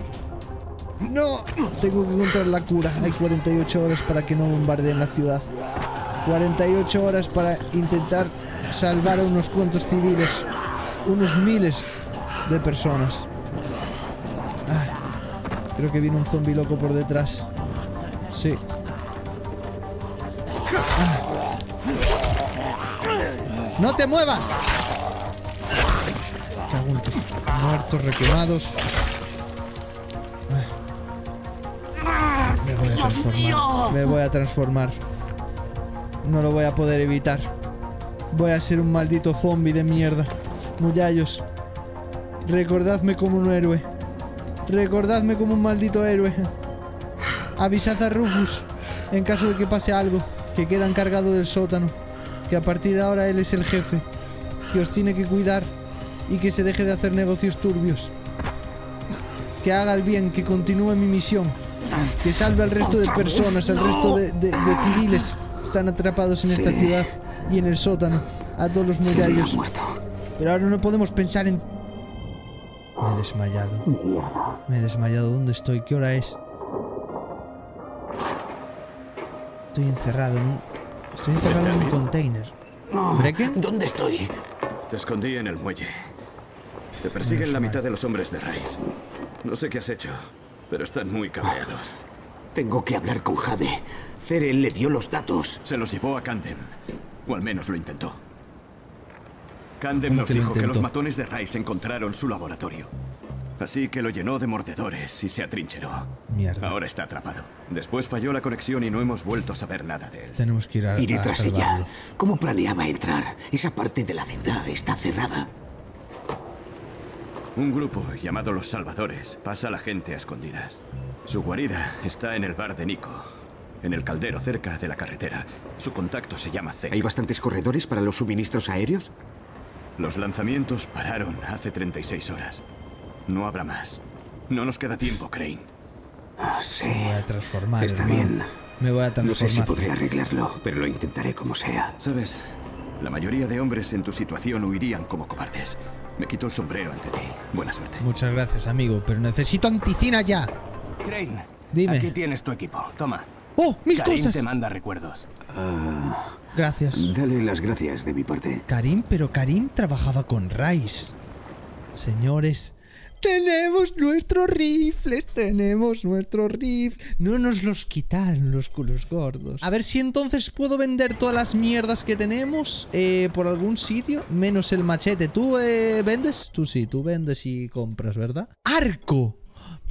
Speaker 1: No. Tengo que encontrar la cura. Hay 48 horas para que no bombardeen la ciudad. 48 horas para intentar salvar a unos cuantos civiles. Unos miles de personas. Creo que viene un zombie loco por detrás. Sí. Ah. ¡No te muevas! Cago en tus muertos requemados. Me voy a transformar. Me voy a transformar. No lo voy a poder evitar. Voy a ser un maldito zombie de mierda. Muyallos. Recordadme como un héroe. Recordadme como un maldito héroe. Avisad a Rufus en caso de que pase algo. Que queda encargado del sótano. Que a partir de ahora él es el jefe. Que os tiene que cuidar. Y que se deje de hacer negocios turbios. Que haga el bien, que continúe mi misión. Que salve al resto de personas, al resto de, de- de civiles. Están atrapados en esta ciudad y en el sótano. A todos los murallos. Pero ahora no podemos pensar en... Me he desmayado. Me he desmayado. ¿Dónde estoy? ¿Qué hora es? Estoy encerrado en un... Estoy encerrado en un container.
Speaker 3: No.
Speaker 1: ¿Brecken?
Speaker 3: ¿Dónde estoy?
Speaker 10: Te escondí en el muelle. Te persiguen la mitad de los hombres de Rice. No sé qué has hecho, pero están muy cabreados.
Speaker 3: Tengo que hablar con Jade. Cerel le dio los datos.
Speaker 10: Se los llevó a Candem. O al menos lo intentó. Candem
Speaker 1: ¿Cómo
Speaker 10: nos dijo que los matones de Rice encontraron su laboratorio. Así que lo llenó de mordedores y se atrincheró.
Speaker 1: Mierda.
Speaker 10: Ahora está atrapado. Después falló la conexión y no hemos vuelto a saber nada de él.
Speaker 1: Tenemos que ir a,
Speaker 3: Iré
Speaker 1: a
Speaker 3: tras
Speaker 1: salvarlo.
Speaker 3: ella. ¿Cómo planeaba entrar? Esa parte de la ciudad está cerrada.
Speaker 10: Un grupo llamado Los Salvadores pasa a la gente a escondidas. Su guarida está en el bar de Nico. en el caldero cerca de la carretera. Su contacto se llama C.
Speaker 3: ¿Hay bastantes corredores para los suministros aéreos?
Speaker 10: Los lanzamientos pararon hace 36 horas. No habrá más. No nos queda tiempo, Crane.
Speaker 3: Ah, sí.
Speaker 1: Me voy a transformar.
Speaker 3: Está
Speaker 1: hermano.
Speaker 3: bien.
Speaker 1: Me voy a
Speaker 3: No
Speaker 1: transformar.
Speaker 3: sé si podré arreglarlo, pero lo intentaré como sea.
Speaker 10: Sabes, la mayoría de hombres en tu situación huirían como cobardes. Me quito el sombrero ante ti. Buena suerte.
Speaker 1: Muchas gracias, amigo, pero necesito anticina ya.
Speaker 14: Crane,
Speaker 1: Dime.
Speaker 14: aquí tienes tu equipo. Toma.
Speaker 1: ¡Oh, mis
Speaker 14: Karim
Speaker 1: cosas!
Speaker 14: te manda recuerdos.
Speaker 3: Ah,
Speaker 1: Gracias.
Speaker 3: dale las gracias de mi parte.
Speaker 1: Karim, pero Karim trabajaba con Rice. Señores, tenemos nuestros rifles, tenemos nuestros rifles. No nos los quitaron los culos gordos. A ver si entonces puedo vender todas las mierdas que tenemos eh, por algún sitio, menos el machete. ¿Tú eh, vendes? Tú sí, tú vendes y compras, ¿verdad? ¡Arco!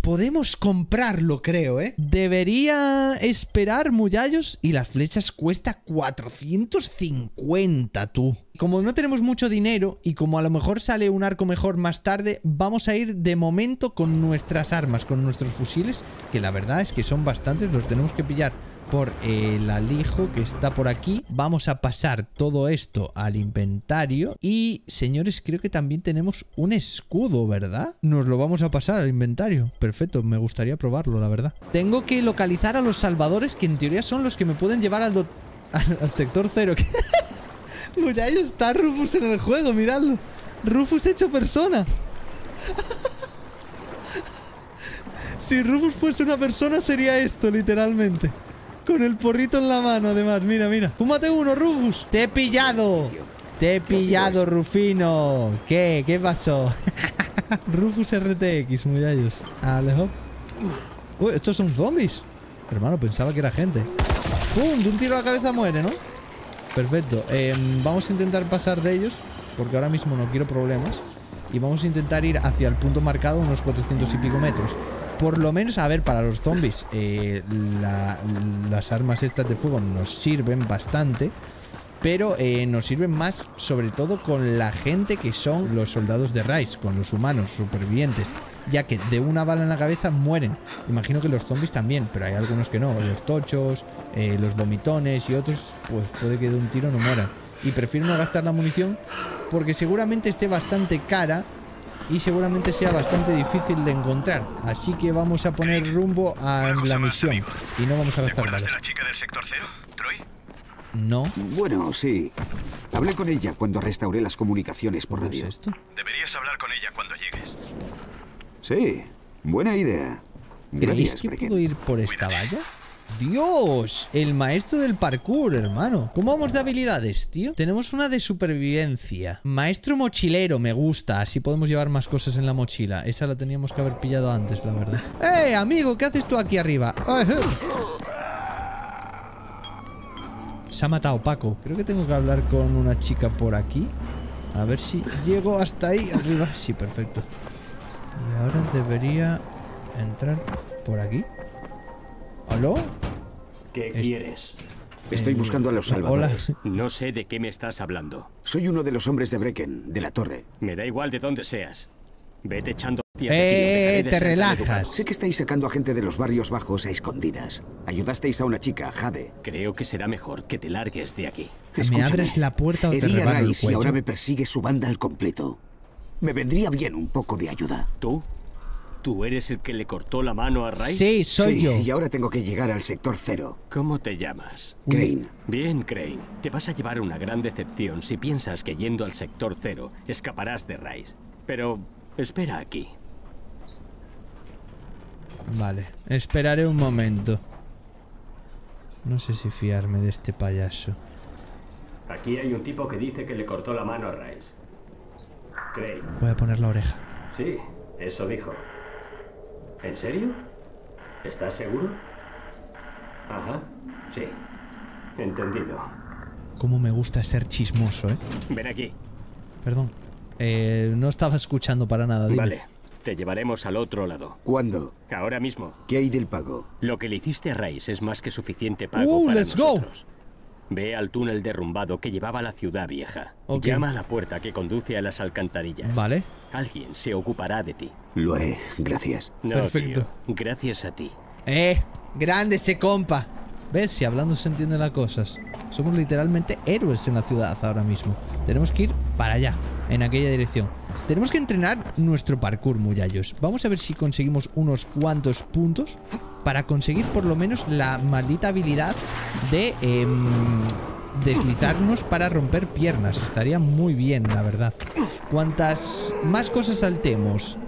Speaker 1: Podemos comprarlo, creo, ¿eh? Debería esperar, muyallos. Y las flechas cuesta 450, tú. Como no tenemos mucho dinero y como a lo mejor sale un arco mejor más tarde, vamos a ir de momento con nuestras armas, con nuestros fusiles, que la verdad es que son bastantes, los tenemos que pillar por el alijo que está por aquí. Vamos a pasar todo esto al inventario. Y, señores, creo que también tenemos un escudo, ¿verdad? Nos lo vamos a pasar al inventario. Perfecto, me gustaría probarlo, la verdad. Tengo que localizar a los salvadores, que en teoría son los que me pueden llevar al, sector cero. (laughs) Pues ahí está Rufus en el juego, miradlo. Rufus hecho persona. (laughs) Si Rufus fuese una persona sería esto, literalmente. Con el porrito en la mano, además. Mira, mira. Fúmate uno, Rufus. Te he pillado. Te he pillado, Rufino. ¿Qué? ¿Qué pasó? (laughs) Rufus RTX, muchachos. Alejo. Uy, estos son zombies. Hermano, pensaba que era gente. ¡Pum! De un tiro a la cabeza muere, ¿no? Perfecto. Em, vamos a intentar pasar de ellos. Porque ahora mismo no quiero problemas. Y vamos a intentar ir hacia el punto marcado, unos 400 y pico metros. Por lo menos, a ver, para los zombies, eh, la- las armas estas de fuego nos sirven bastante. Pero eh, nos sirven más, sobre todo con la gente que son los soldados de Rice, con los humanos supervivientes. Ya que de una bala en la cabeza mueren. Imagino que los zombies también, pero hay algunos que no. Los tochos, eh, los vomitones y otros, pues puede que de un tiro no mueran. Y prefiero no gastar la munición porque seguramente esté bastante cara y seguramente sea bastante difícil de encontrar. Así que vamos a poner rumbo a la misión y no vamos a gastar balas.
Speaker 9: la chica del sector cero, Troy?
Speaker 1: No.
Speaker 3: Bueno, sí. Hablé con ella cuando restauré las comunicaciones por radio.
Speaker 1: esto?
Speaker 9: Deberías hablar con ella cuando llegues.
Speaker 3: Sí, buena idea.
Speaker 1: ¿Creéis
Speaker 3: Gracias,
Speaker 1: que
Speaker 3: Brecken.
Speaker 1: puedo ir por esta valla? ¡Dios! El maestro del parkour, hermano. ¿Cómo vamos de habilidades, tío? Tenemos una de supervivencia. Maestro mochilero, me gusta. Así podemos llevar más cosas en la mochila. Esa la teníamos que haber pillado antes, la verdad. (laughs) ¡Eh, amigo! ¿Qué haces tú aquí arriba? Se ha matado Paco. Creo que tengo que hablar con una chica por aquí. A ver si llego hasta ahí arriba. Sí, perfecto. Y ahora debería entrar por aquí. ¿Aló?
Speaker 14: ¿Qué
Speaker 1: Es-
Speaker 14: quieres?
Speaker 3: Estoy buscando a los salvadores.
Speaker 14: No sé de qué me estás hablando.
Speaker 3: Soy uno de los hombres de Brecken, de la torre.
Speaker 14: Me da igual de dónde seas. Vete echando hostias
Speaker 1: Eh,
Speaker 14: de
Speaker 1: te relajas.
Speaker 3: Sé que estáis sacando a gente de los barrios bajos a escondidas. Ayudasteis a una chica, Jade.
Speaker 14: Creo que será mejor que te largues de aquí.
Speaker 1: ¿Me abres la puerta o te rebano el
Speaker 3: Rice y
Speaker 1: cuello?
Speaker 3: ahora me persigue su banda al completo. Me vendría bien un poco de ayuda.
Speaker 14: ¿Tú? ¿Tú eres el que le cortó la mano a Rice?
Speaker 1: Sí, soy
Speaker 3: Sí,
Speaker 1: yo.
Speaker 3: Y ahora tengo que llegar al sector cero.
Speaker 14: ¿Cómo te llamas?
Speaker 3: Crane.
Speaker 14: Bien, Crane. Te vas a llevar una gran decepción si piensas que yendo al sector cero escaparás de Rice. Pero espera aquí.
Speaker 1: Vale, esperaré un momento. No sé si fiarme de este payaso.
Speaker 14: Aquí hay un tipo que dice que le cortó la mano a Rice. Crane.
Speaker 1: Voy a poner la oreja.
Speaker 14: Sí, eso dijo. ¿En serio? ¿Estás seguro? Ajá, sí. Entendido.
Speaker 1: Cómo me gusta ser chismoso, ¿eh?
Speaker 14: Ven aquí.
Speaker 1: Perdón. Eh, no estaba escuchando para nada, dime.
Speaker 14: Vale, te llevaremos al otro lado.
Speaker 3: ¿Cuándo?
Speaker 14: Ahora mismo.
Speaker 3: ¿Qué hay del pago?
Speaker 14: Lo que le hiciste a Rice es más que suficiente pago
Speaker 1: Uh,
Speaker 14: para
Speaker 1: let's go.
Speaker 14: nosotros. Ve al túnel derrumbado que llevaba a la ciudad vieja. Llama a la puerta que conduce a las alcantarillas.
Speaker 1: Vale.
Speaker 14: Alguien se ocupará de ti.
Speaker 3: Lo haré, gracias.
Speaker 14: No,
Speaker 1: Perfecto.
Speaker 14: tío. Gracias a ti.
Speaker 1: Eh, grande ese compa. ¿Ves? Si hablando se entienden las cosas. Somos literalmente héroes en la ciudad ahora mismo. Tenemos que ir para allá, en aquella dirección. Tenemos que entrenar nuestro parkour, muyallos. Vamos a ver si conseguimos unos cuantos puntos para conseguir por lo menos la maldita habilidad de em, deslizarnos para romper piernas. Estaría muy bien, la verdad. Cuantas más cosas saltemos,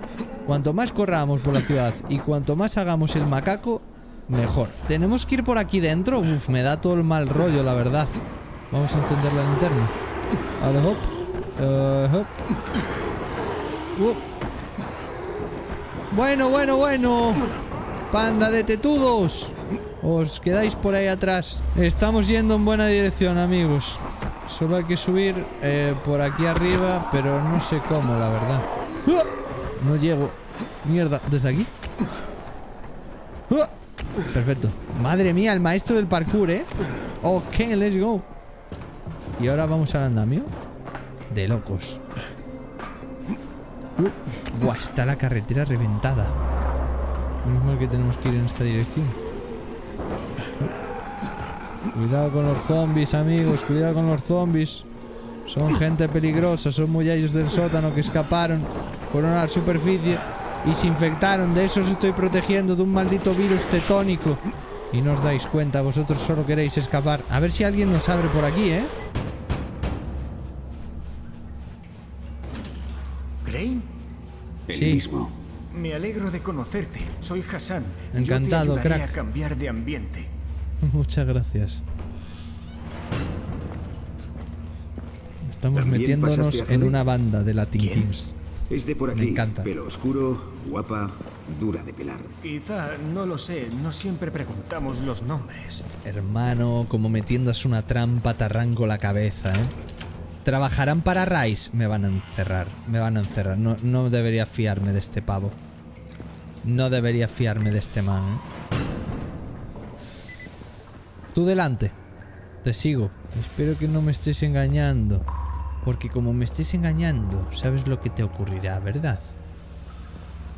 Speaker 1: cuanto más corramos por la ciudad y cuanto más hagamos el macaco, mejor. Tenemos que ir por aquí dentro. Uf, me da todo el mal rollo, la verdad. Vamos a encender la linterna. Vale, hop. Eh. Uh. Bueno, bueno, bueno. Panda de tetudos. Os quedáis por ahí atrás. Estamos yendo en buena dirección, amigos. Solo hay que subir eh, por aquí arriba, pero no sé cómo, la verdad. No llego. Mierda, ¿desde aquí? Perfecto. Madre mía, el maestro del parkour, ¿eh? Ok, let's go. Y ahora vamos al andamio. De locos. Buah, está la carretera reventada. Menos mal que tenemos que ir en esta dirección. Cuidado con los zombies, amigos. Cuidado con los zombies. Son gente peligrosa. Son muyallos del sótano que escaparon. Fueron a la superficie y se infectaron. De eso os estoy protegiendo de un maldito virus tetónico. Y no os dais cuenta. Vosotros solo queréis escapar. A ver si alguien nos abre por aquí, ¿eh?
Speaker 15: ¿Crane?
Speaker 3: El
Speaker 1: Sí.
Speaker 3: mismo.
Speaker 15: Me alegro de conocerte. Soy Hassan.
Speaker 1: Encantado,
Speaker 15: Yo te ayudaré
Speaker 1: crack.
Speaker 15: a cambiar de ambiente. (laughs)
Speaker 1: Muchas gracias. Estamos
Speaker 3: ¿También
Speaker 1: metiéndonos en una banda de Latin Kings.
Speaker 3: Es de por
Speaker 1: Me
Speaker 3: aquí.
Speaker 1: encanta.
Speaker 3: Pelo oscuro, guapa, dura de pelar.
Speaker 15: Quizá, no lo sé, no siempre preguntamos los nombres.
Speaker 1: Hermano, como me tiendas una trampa, te arranco la cabeza, ¿eh? ¿Trabajarán para Rice? Me van a encerrar, me van a encerrar. No, no debería fiarme de este pavo. No debería fiarme de este man, ¿eh? Tú delante. Te sigo. Espero que no me estés engañando. Porque como me estés engañando, sabes lo que te ocurrirá, ¿verdad?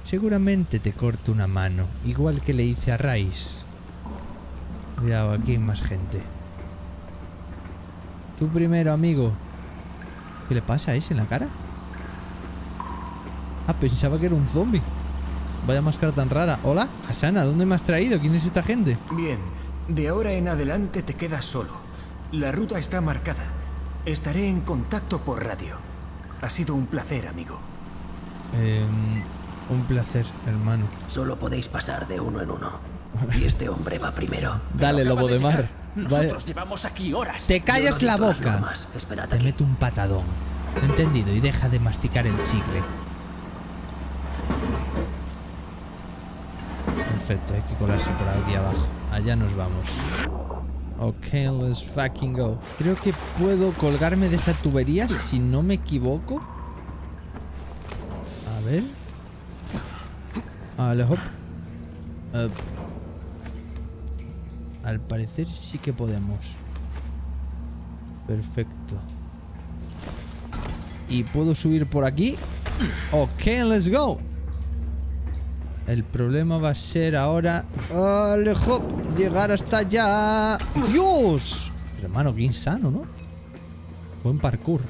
Speaker 1: Seguramente te corto una mano, igual que le hice a Rice. Cuidado, aquí hay más gente. Tú primero, amigo. ¿Qué le pasa a ese en la cara? Ah, pensaba que era un zombie. Vaya máscara tan rara. Hola, Hasana, ¿dónde me has traído? ¿Quién es esta gente?
Speaker 15: Bien, de ahora en adelante te quedas solo. La ruta está marcada. Estaré en contacto por radio. Ha sido un placer, amigo.
Speaker 1: Em, un placer, hermano.
Speaker 16: Solo podéis pasar de uno en uno. Y este hombre va primero. (laughs)
Speaker 1: Dale, lobo de mar.
Speaker 16: llegar. Nosotros llevamos aquí horas.
Speaker 1: Te callas
Speaker 16: no
Speaker 1: la boca. Te
Speaker 16: aquí.
Speaker 1: meto un patadón. Entendido, y deja de masticar el chicle. Perfecto, hay que colarse por aquí abajo. Allá nos vamos. Ok, let's fucking go. Creo que puedo colgarme de esa tubería si no me equivoco. A ver. Vale. Eh, al parecer sí que podemos. Perfecto. Y puedo subir por aquí. Ok, let's go. El problema va a ser ahora... ¡Ale, hop! Llegar hasta allá. ¡Dios! Hermano, qué insano, ¿no? Buen parkour.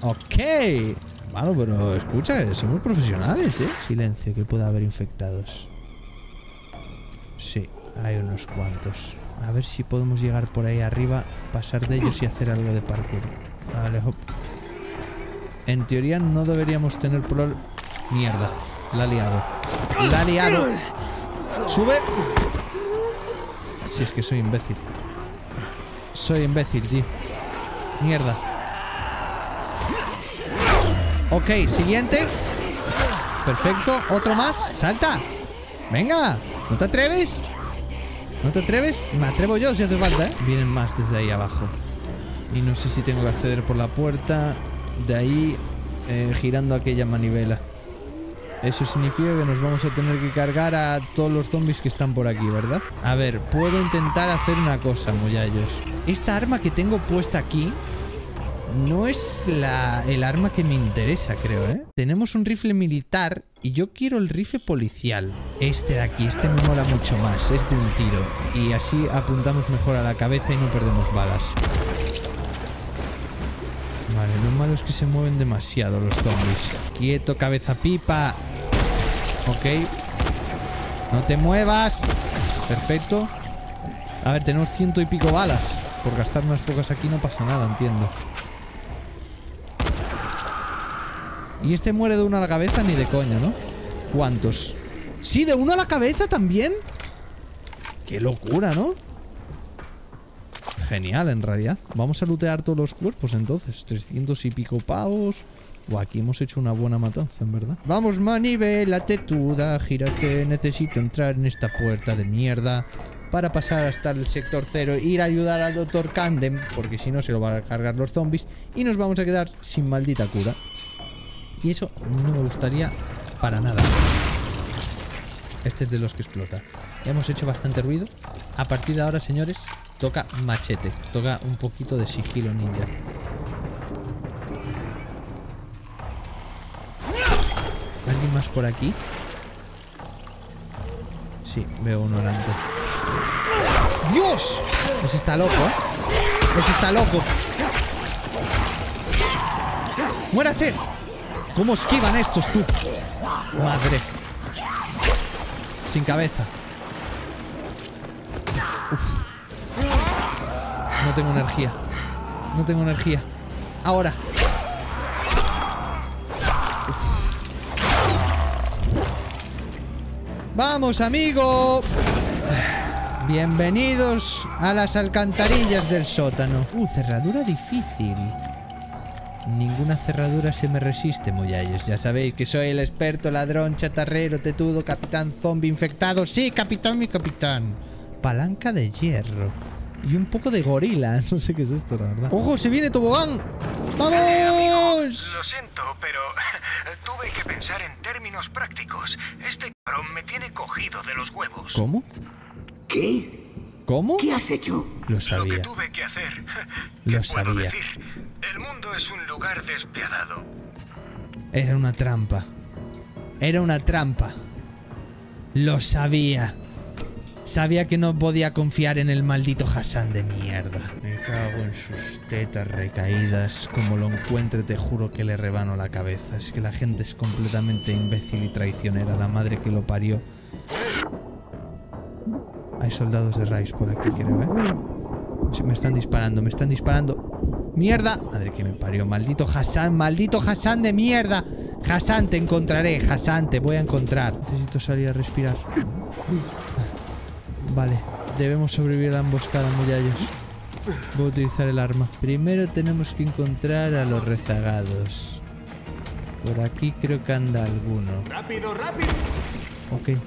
Speaker 1: Ok. Hermano, pero escucha, somos profesionales, ¿eh? Silencio, que pueda haber infectados. Sí, hay unos cuantos. A ver si podemos llegar por ahí arriba, pasar de ellos y hacer algo de parkour. Vale, hop. En teoría no deberíamos tener problema. Mierda, la ha liado. La ha liado. Sube. Si es que soy imbécil. Soy imbécil, tío. Mierda. Ok, siguiente. Perfecto. Otro más. Salta. Venga. ¿No te atreves? ¿No te atreves? Me atrevo yo si hace falta, ¿eh? Vienen más desde ahí abajo. Y no sé si tengo que acceder por la puerta. De ahí, eh, girando aquella manivela. Eso significa que nos vamos a tener que cargar a todos los zombies que están por aquí, ¿verdad? A ver, puedo intentar hacer una cosa, muyallos. Esta arma que tengo puesta aquí no es la, el arma que me interesa, creo, ¿eh? Tenemos un rifle militar Y yo quiero el rifle policial. Este de aquí, este me mola mucho más. Es de un tiro. Y así apuntamos mejor a la cabeza y no perdemos balas. Vale, lo malo es que se mueven demasiado los zombies. Quieto, cabeza pipa. Ok. No te muevas. Perfecto. A ver, tenemos ciento y pico balas. Por gastar unas pocas aquí no pasa nada, entiendo. Y este muere de una a la cabeza ni de coña, ¿no? ¿Cuántos? ¿Sí, de uno a la cabeza también? Qué locura, ¿no? Genial, en realidad. Vamos a lootear todos los cuerpos entonces. 300 y pico pavos. Aquí hemos hecho una buena matanza, en verdad. Vamos, manivela tetuda, gírate. Necesito entrar en esta puerta de mierda para pasar hasta el sector cero, ir a ayudar al doctor Candem, porque si no se lo van a cargar los zombies, y nos vamos a quedar sin maldita cura. Y eso no me gustaría para nada. Este es de los que explota. Hemos hecho bastante ruido. A partir de ahora, señores, toca machete. Toca un poquito de sigilo ninja. ¿Alguien más por aquí? Sí, veo uno delante. ¡Dios! Ese está loco, ¿eh? Ese está loco. ¡Muérase! ¿Cómo esquivan estos, tú? Madre. Sin cabeza. Uf. No tengo energía. No tengo energía. Ahora. Vamos, amigo. Bienvenidos a las alcantarillas del sótano. Uh, cerradura difícil. Ninguna cerradura se me resiste, Muyalles. Ya sabéis que soy el experto ladrón, chatarrero, tetudo, capitán zombie infectado. Sí, capitán, mi capitán. Palanca de hierro. Y un poco de gorila. (laughs) No sé qué es esto, la verdad. ¡Ojo, se viene tobogán! ¡Vamos!
Speaker 17: Lo siento, pero tuve que pensar en términos prácticos. Este cabrón me tiene cogido de los huevos.
Speaker 1: ¿Cómo?
Speaker 3: ¿Qué?
Speaker 1: ¿Cómo?
Speaker 3: ¿Qué has hecho?
Speaker 1: Lo sabía.
Speaker 17: Lo que tuve que hacer. (laughs)
Speaker 1: Lo
Speaker 17: ¿Qué puedo
Speaker 1: sabía.
Speaker 17: decir? El mundo es un lugar despiadado.
Speaker 1: Era una trampa. Era una trampa. Lo sabía. Sabía que no podía confiar en el maldito Hassan de mierda. Me cago en sus tetas recaídas. Como lo encuentre, te juro que le rebano la cabeza. Es que la gente es completamente imbécil y traicionera. La madre que lo parió. Hay soldados de Rice por aquí, creo, ¿eh? Me están disparando, me están disparando. ¡Mierda! Madre que me parió. Maldito Hassan, maldito Hassan de mierda. Hassan, te encontraré. Hassan, te voy a encontrar. Necesito salir a respirar. Vale, debemos sobrevivir a la emboscada, muyallos. Voy a utilizar el arma. Primero tenemos que encontrar a los rezagados. Por aquí creo que anda alguno.
Speaker 6: ¡Rápido, rápido!
Speaker 1: Ok.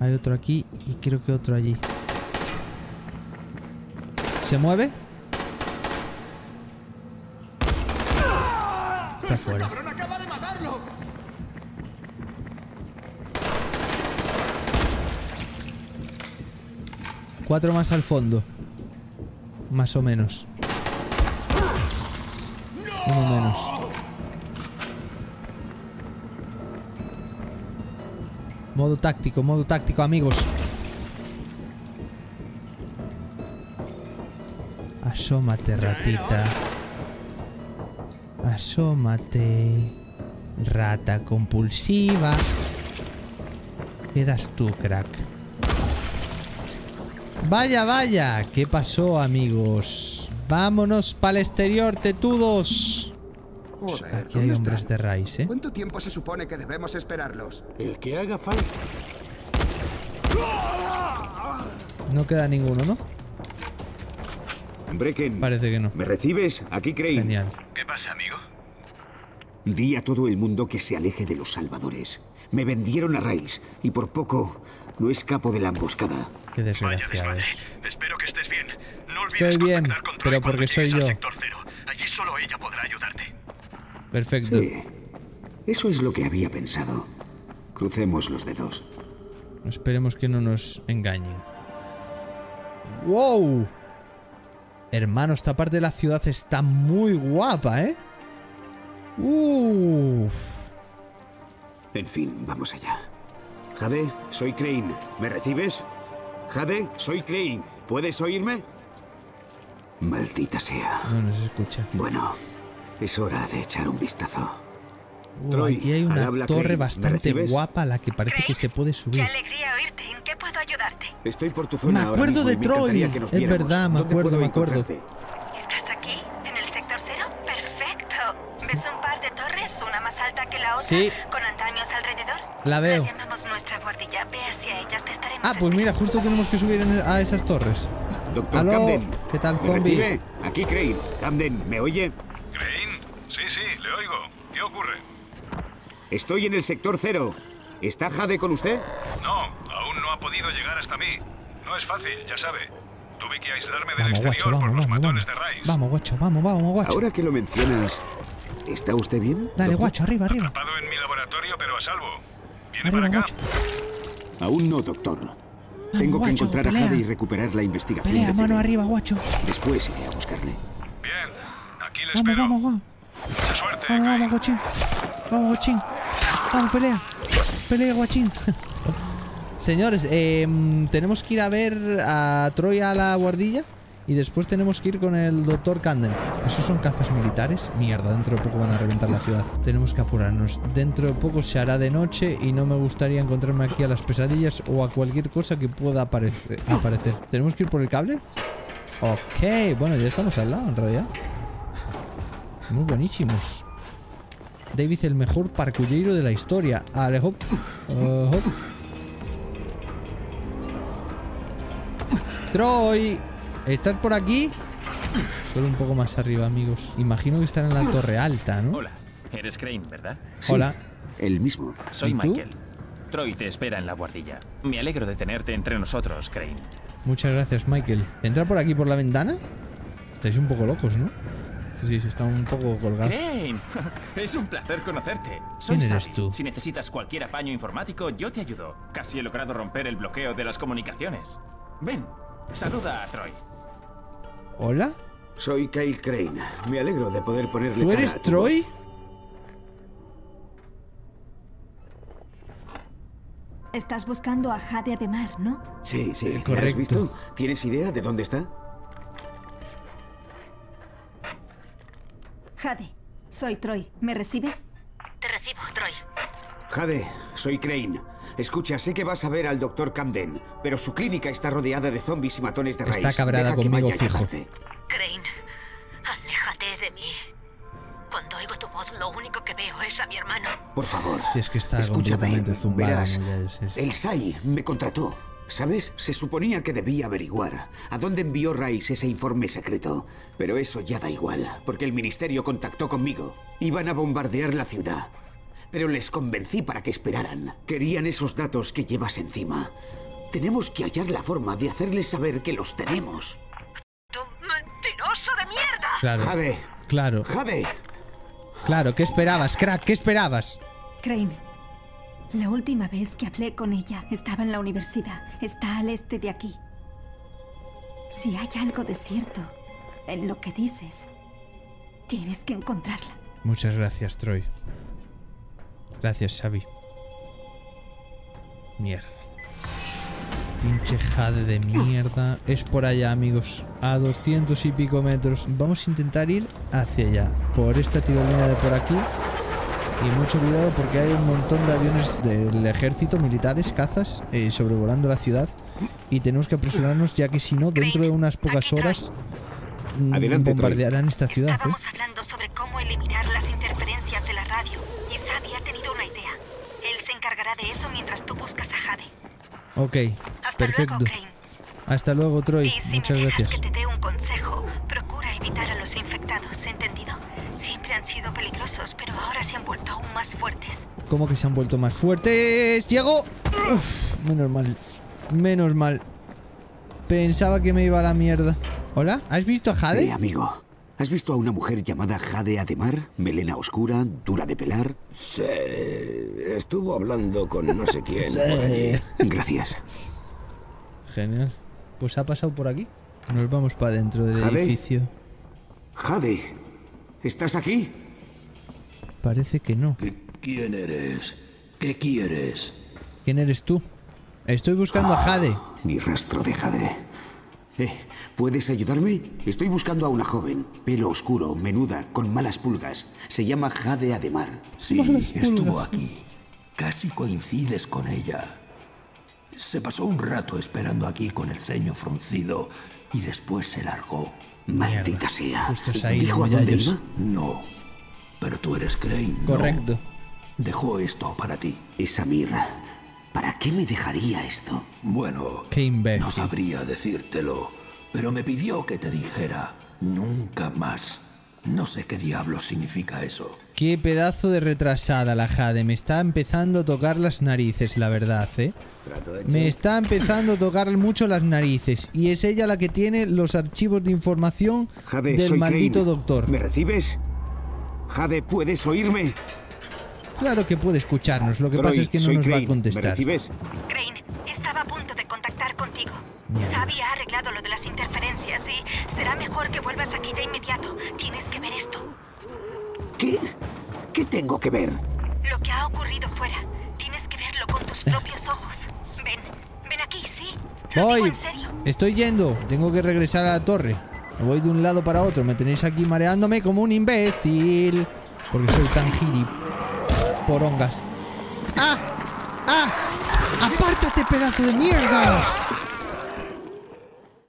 Speaker 1: Hay otro aquí y creo que otro allí. ¿Se mueve? Está fuera. Cuatro más al fondo. Más o menos. Uno menos. Modo táctico, modo táctico, amigos. Asómate, ratita. Asómate. Rata compulsiva. Quedas tú, crack. Vaya, vaya. ¿Qué pasó, amigos? Vámonos para el exterior, tetudos.
Speaker 6: Joder,
Speaker 1: Aquí hay
Speaker 6: ¿dónde
Speaker 1: hombres
Speaker 6: están?
Speaker 1: de Rice, ¿eh?
Speaker 6: ¿Cuánto tiempo se supone que debemos esperarlos?
Speaker 15: El que haga falta.
Speaker 1: No queda ninguno, ¿no?
Speaker 3: Brecken.
Speaker 1: Parece que no.
Speaker 3: ¿Me recibes? Aquí Crane.
Speaker 1: Genial.
Speaker 9: ¿Qué pasa, amigo?
Speaker 3: Di a todo el mundo que se aleje de los salvadores. Me vendieron a Rice y por poco no escapo de la emboscada.
Speaker 1: Qué desgraciados.
Speaker 9: Espero que estés bien. No
Speaker 1: Estoy bien,
Speaker 9: con
Speaker 1: pero porque soy yo.
Speaker 9: Allí solo ella podrá ayudarte.
Speaker 1: Perfecto.
Speaker 3: Sí. Eso es lo que había pensado. Crucemos los dedos.
Speaker 1: Esperemos que no nos engañen. ¡Wow! Hermano, esta parte de la ciudad está muy guapa, ¿eh? Uf.
Speaker 3: En fin, vamos allá. Jade, soy Crane. ¿Me recibes? Jade, soy Crane. ¿Puedes oírme? Maldita sea.
Speaker 1: No, no se escucha.
Speaker 3: Bueno, es hora de echar un vistazo.
Speaker 1: Uh,
Speaker 3: Troy,
Speaker 1: aquí hay una
Speaker 3: habla
Speaker 1: torre
Speaker 3: Crane. ¿Me
Speaker 1: bastante guapa a la que parece que se puede subir.
Speaker 2: alegría oírte. ¿En qué puedo ayudarte?
Speaker 3: Estoy por tu
Speaker 1: Me
Speaker 3: zona ahora
Speaker 1: acuerdo
Speaker 3: mismo
Speaker 1: de
Speaker 3: me
Speaker 1: Troy.
Speaker 3: que nos
Speaker 1: Es
Speaker 3: viéramos.
Speaker 1: verdad, me
Speaker 3: ¿Dónde
Speaker 1: acuerdo, me acuerdo.
Speaker 2: ¿Estás aquí? ¿En el sector cero? Perfecto. ¿Ves un par de torres, una más alta que la otra,
Speaker 1: Sí.
Speaker 2: con andamios alrededor?
Speaker 1: La veo. Ah, pues mira, justo tenemos que subir a esas torres.
Speaker 3: Doctor
Speaker 1: Aló,
Speaker 3: Camden.
Speaker 1: ¿qué tal,
Speaker 3: ¿Me
Speaker 1: zombie?
Speaker 3: Aquí Crane. Camden, ¿me oye?
Speaker 9: ¿Crane? Sí, sí, le oigo. ¿Qué ocurre?
Speaker 3: Estoy en el sector cero. ¿Está Jade con usted?
Speaker 9: No, aún no ha podido llegar hasta mí. No es fácil, ya sabe. Tuve que aislarme del
Speaker 1: Vamos, guacho,
Speaker 9: exterior por
Speaker 1: vamos,
Speaker 9: los
Speaker 1: vamos,
Speaker 9: matones
Speaker 1: vamos.
Speaker 9: de Rice.
Speaker 1: Vamos, guacho, vamos, vamos, guacho.
Speaker 3: Ahora que lo mencionas, ¿está usted bien?
Speaker 1: Dale,
Speaker 3: doctor?
Speaker 1: guacho, arriba, arriba.
Speaker 9: Atrapado en mi laboratorio, pero a salvo. ¿Viene
Speaker 1: Arriba,
Speaker 9: para acá?
Speaker 1: guacho.
Speaker 3: Aún no, doctor. Tengo que encontrar a. Jade y recuperar la investigación.
Speaker 1: Pelea,
Speaker 3: de
Speaker 1: mano arriba, guacho.
Speaker 3: Después iré a buscarle.
Speaker 9: Bien, aquí le
Speaker 1: Vamos,
Speaker 9: espero.
Speaker 1: vamos, vamos.
Speaker 9: Mucha suerte.
Speaker 1: Vamos, vamos, guachín. Vamos, guachín. Vamos, pelea. Pelea, guachín. Señores, eh, tenemos que ir a ver a Troy a la guardilla y después tenemos que ir con el doctor Camden. ¿Esos son cazas militares? Mierda, dentro de poco van a reventar la ciudad. (laughs) Tenemos que apurarnos. Dentro de poco se hará de noche y no me gustaría encontrarme aquí a las pesadillas o a cualquier cosa que pueda aparecer. aparecer. ¿Tenemos que ir por el cable? Ok, bueno, ya estamos al lado en realidad. Muy buenísimos. David, el mejor parkullero de la historia. Ale, hop. Uh, hop. Troy, ¿estás por aquí? Solo un poco más arriba, amigos. Imagino que estará en la torre alta, ¿no?
Speaker 18: Hola, eres Crane, ¿verdad?
Speaker 1: Hola.
Speaker 3: El mismo.
Speaker 18: Soy. Michael. Troy te espera en la guardilla. Me alegro de tenerte entre nosotros, Crane.
Speaker 1: Muchas gracias, Michael. ¿Entra por aquí por la ventana? Estáis un poco locos, ¿no? Sí, sí, se está un poco colgado.
Speaker 18: Crane, (laughs) es un placer conocerte. Soy
Speaker 1: ¿Quién eres
Speaker 18: Sally.
Speaker 1: tú?
Speaker 18: Si necesitas cualquier apaño informático, yo te ayudo. Casi he logrado romper el bloqueo de las comunicaciones. Ven, saluda a Troy.
Speaker 1: ¿Hola?
Speaker 3: Soy Kyle Crane. Me alegro de poder ponerle
Speaker 1: ¿Tú
Speaker 3: cara
Speaker 1: eres
Speaker 3: a tu
Speaker 1: Troy?
Speaker 3: voz.
Speaker 19: Estás buscando a Jade Ademar, ¿no?
Speaker 3: Sí, sí. ¿la has
Speaker 1: correcto.
Speaker 3: visto? ¿Tienes idea de dónde está?
Speaker 19: Jade, soy Troy. ¿Me recibes?
Speaker 2: Te recibo, Troy.
Speaker 3: Jade, soy Crane. Escucha, sé que vas a ver al doctor Camden, pero su clínica está rodeada de zombies y matones de
Speaker 1: Está
Speaker 3: raíz.
Speaker 1: cabreada
Speaker 3: Deja que
Speaker 1: conmigo, fijo.
Speaker 2: Crane, aléjate de mí. Cuando oigo tu voz, lo único que veo es a mi hermano.
Speaker 3: Por favor.
Speaker 1: Si es que está
Speaker 3: Escúchame, verás, El SAI me contrató. ¿Sabes? Se suponía que debía averiguar a dónde envió Rice ese informe secreto. Pero eso ya da igual, porque el ministerio contactó conmigo. Iban a bombardear la ciudad. Pero les convencí para que esperaran. Querían esos datos que llevas encima. Tenemos que hallar la forma de hacerles saber que los tenemos.
Speaker 2: ¡Tú mentiroso de mierda!
Speaker 1: Claro.
Speaker 3: Jade,
Speaker 1: Claro.
Speaker 3: Jade.
Speaker 1: Claro, ¿qué esperabas, crack? ¿Qué esperabas?
Speaker 19: Crane, la última vez que hablé con ella estaba en la universidad. Está al este de aquí. Si hay algo de cierto en lo que dices, tienes que encontrarla.
Speaker 1: Muchas gracias, Troy. Gracias, Xavi. Mierda. Pinche jade de mierda. Es por allá, amigos. A 200 y pico metros. Vamos a intentar ir hacia allá. Por esta tirolina de por aquí. Y mucho cuidado porque hay un montón de aviones del ejército, militares, cazas, eh, sobrevolando la ciudad. Y tenemos que apresurarnos ya que si no, dentro de unas pocas horas mm,
Speaker 3: Adelante, Troy.
Speaker 1: bombardearán esta ciudad. ¿eh?
Speaker 2: Hablando sobre eliminar las interferencias de la radio. Y Xavi ha tenido una idea. Él se encargará de eso mientras tú buscas a Jade.
Speaker 1: Ok,
Speaker 2: Hasta
Speaker 1: perfecto.
Speaker 2: luego.
Speaker 1: Hasta luego, Troy.
Speaker 2: Y si
Speaker 1: Muchas
Speaker 2: me
Speaker 1: gracias.
Speaker 2: que te dé un consejo, procura evitar a los infectados, ¿entendido? Siempre han sido peligrosos, pero ahora se han vuelto aún más fuertes.
Speaker 1: ¿Cómo que se han vuelto más fuertes? ¡Llego! Uf, menos mal. Menos mal. Pensaba que me iba a la mierda. ¿Hola? ¿Has visto a Jade?
Speaker 3: Eh, amigo. ¿Has visto a una mujer llamada Jade Ademar? Melena oscura, dura de pelar.
Speaker 8: Sí, estuvo hablando con no sé quién (laughs)
Speaker 1: Sí.
Speaker 8: por allí.
Speaker 3: Gracias.
Speaker 1: Genial. Pues ha pasado por aquí. Nos vamos para dentro del
Speaker 3: Jade.
Speaker 1: edificio.
Speaker 3: Jade, ¿estás aquí?
Speaker 1: Parece que no.
Speaker 7: ¿Quién eres? ¿Qué quieres?
Speaker 1: ¿Quién eres tú? Estoy buscando a Jade.
Speaker 3: Ni rastro de Jade. Eh, ¿puedes ayudarme? Estoy buscando a una joven, pelo oscuro, menuda, con malas pulgas. Se llama Jade Ademar.
Speaker 7: Sí, estuvo aquí. Casi coincides con ella. Se pasó un rato esperando aquí con el ceño fruncido y después se largó.
Speaker 3: Maldita sea.
Speaker 1: Justo se
Speaker 3: ¿Dijo a dónde iba?
Speaker 7: No. Pero tú eres Crane. ¿no?
Speaker 1: Correcto.
Speaker 7: Dejó esto para ti.
Speaker 3: Esa mirra. ¿Para qué me dejaría esto?
Speaker 7: Bueno,
Speaker 1: Qué
Speaker 7: no sabría decírtelo, pero me pidió que te dijera nunca más. No sé qué diablos significa eso.
Speaker 1: Qué pedazo de retrasada la Jade. Me está empezando a tocar las narices, la verdad, ¿eh? Me está empezando a tocar mucho las narices. Y es ella la que tiene los archivos de información
Speaker 3: Jade,
Speaker 1: del
Speaker 3: soy
Speaker 1: maldito
Speaker 3: Crane.
Speaker 1: doctor.
Speaker 3: ¿Me recibes? Jade, ¿puedes oírme?
Speaker 1: Claro que puede escucharnos. Lo que
Speaker 3: Troy,
Speaker 1: pasa es que no nos va a contestar.
Speaker 3: ¿Me recibes?
Speaker 2: Crane, estaba a punto de contactar contigo. Sabi ha arreglado lo de las interferencias y será mejor que vuelvas aquí de inmediato. Tienes que ver esto.
Speaker 3: ¿Qué? ¿Qué tengo que ver?
Speaker 2: Lo que ha ocurrido fuera. Tienes que verlo con tus propios ojos. Ven, ven aquí, ¿sí? Lo
Speaker 1: Voy.
Speaker 2: en serio.
Speaker 1: Estoy yendo. Tengo que regresar a la torre. Me voy de un lado para otro. Me tenéis aquí mareándome como un imbécil. Porque soy tan gili. Porongas. ¡Ah! ¡Ah! ¡Apártate, pedazo de mierda!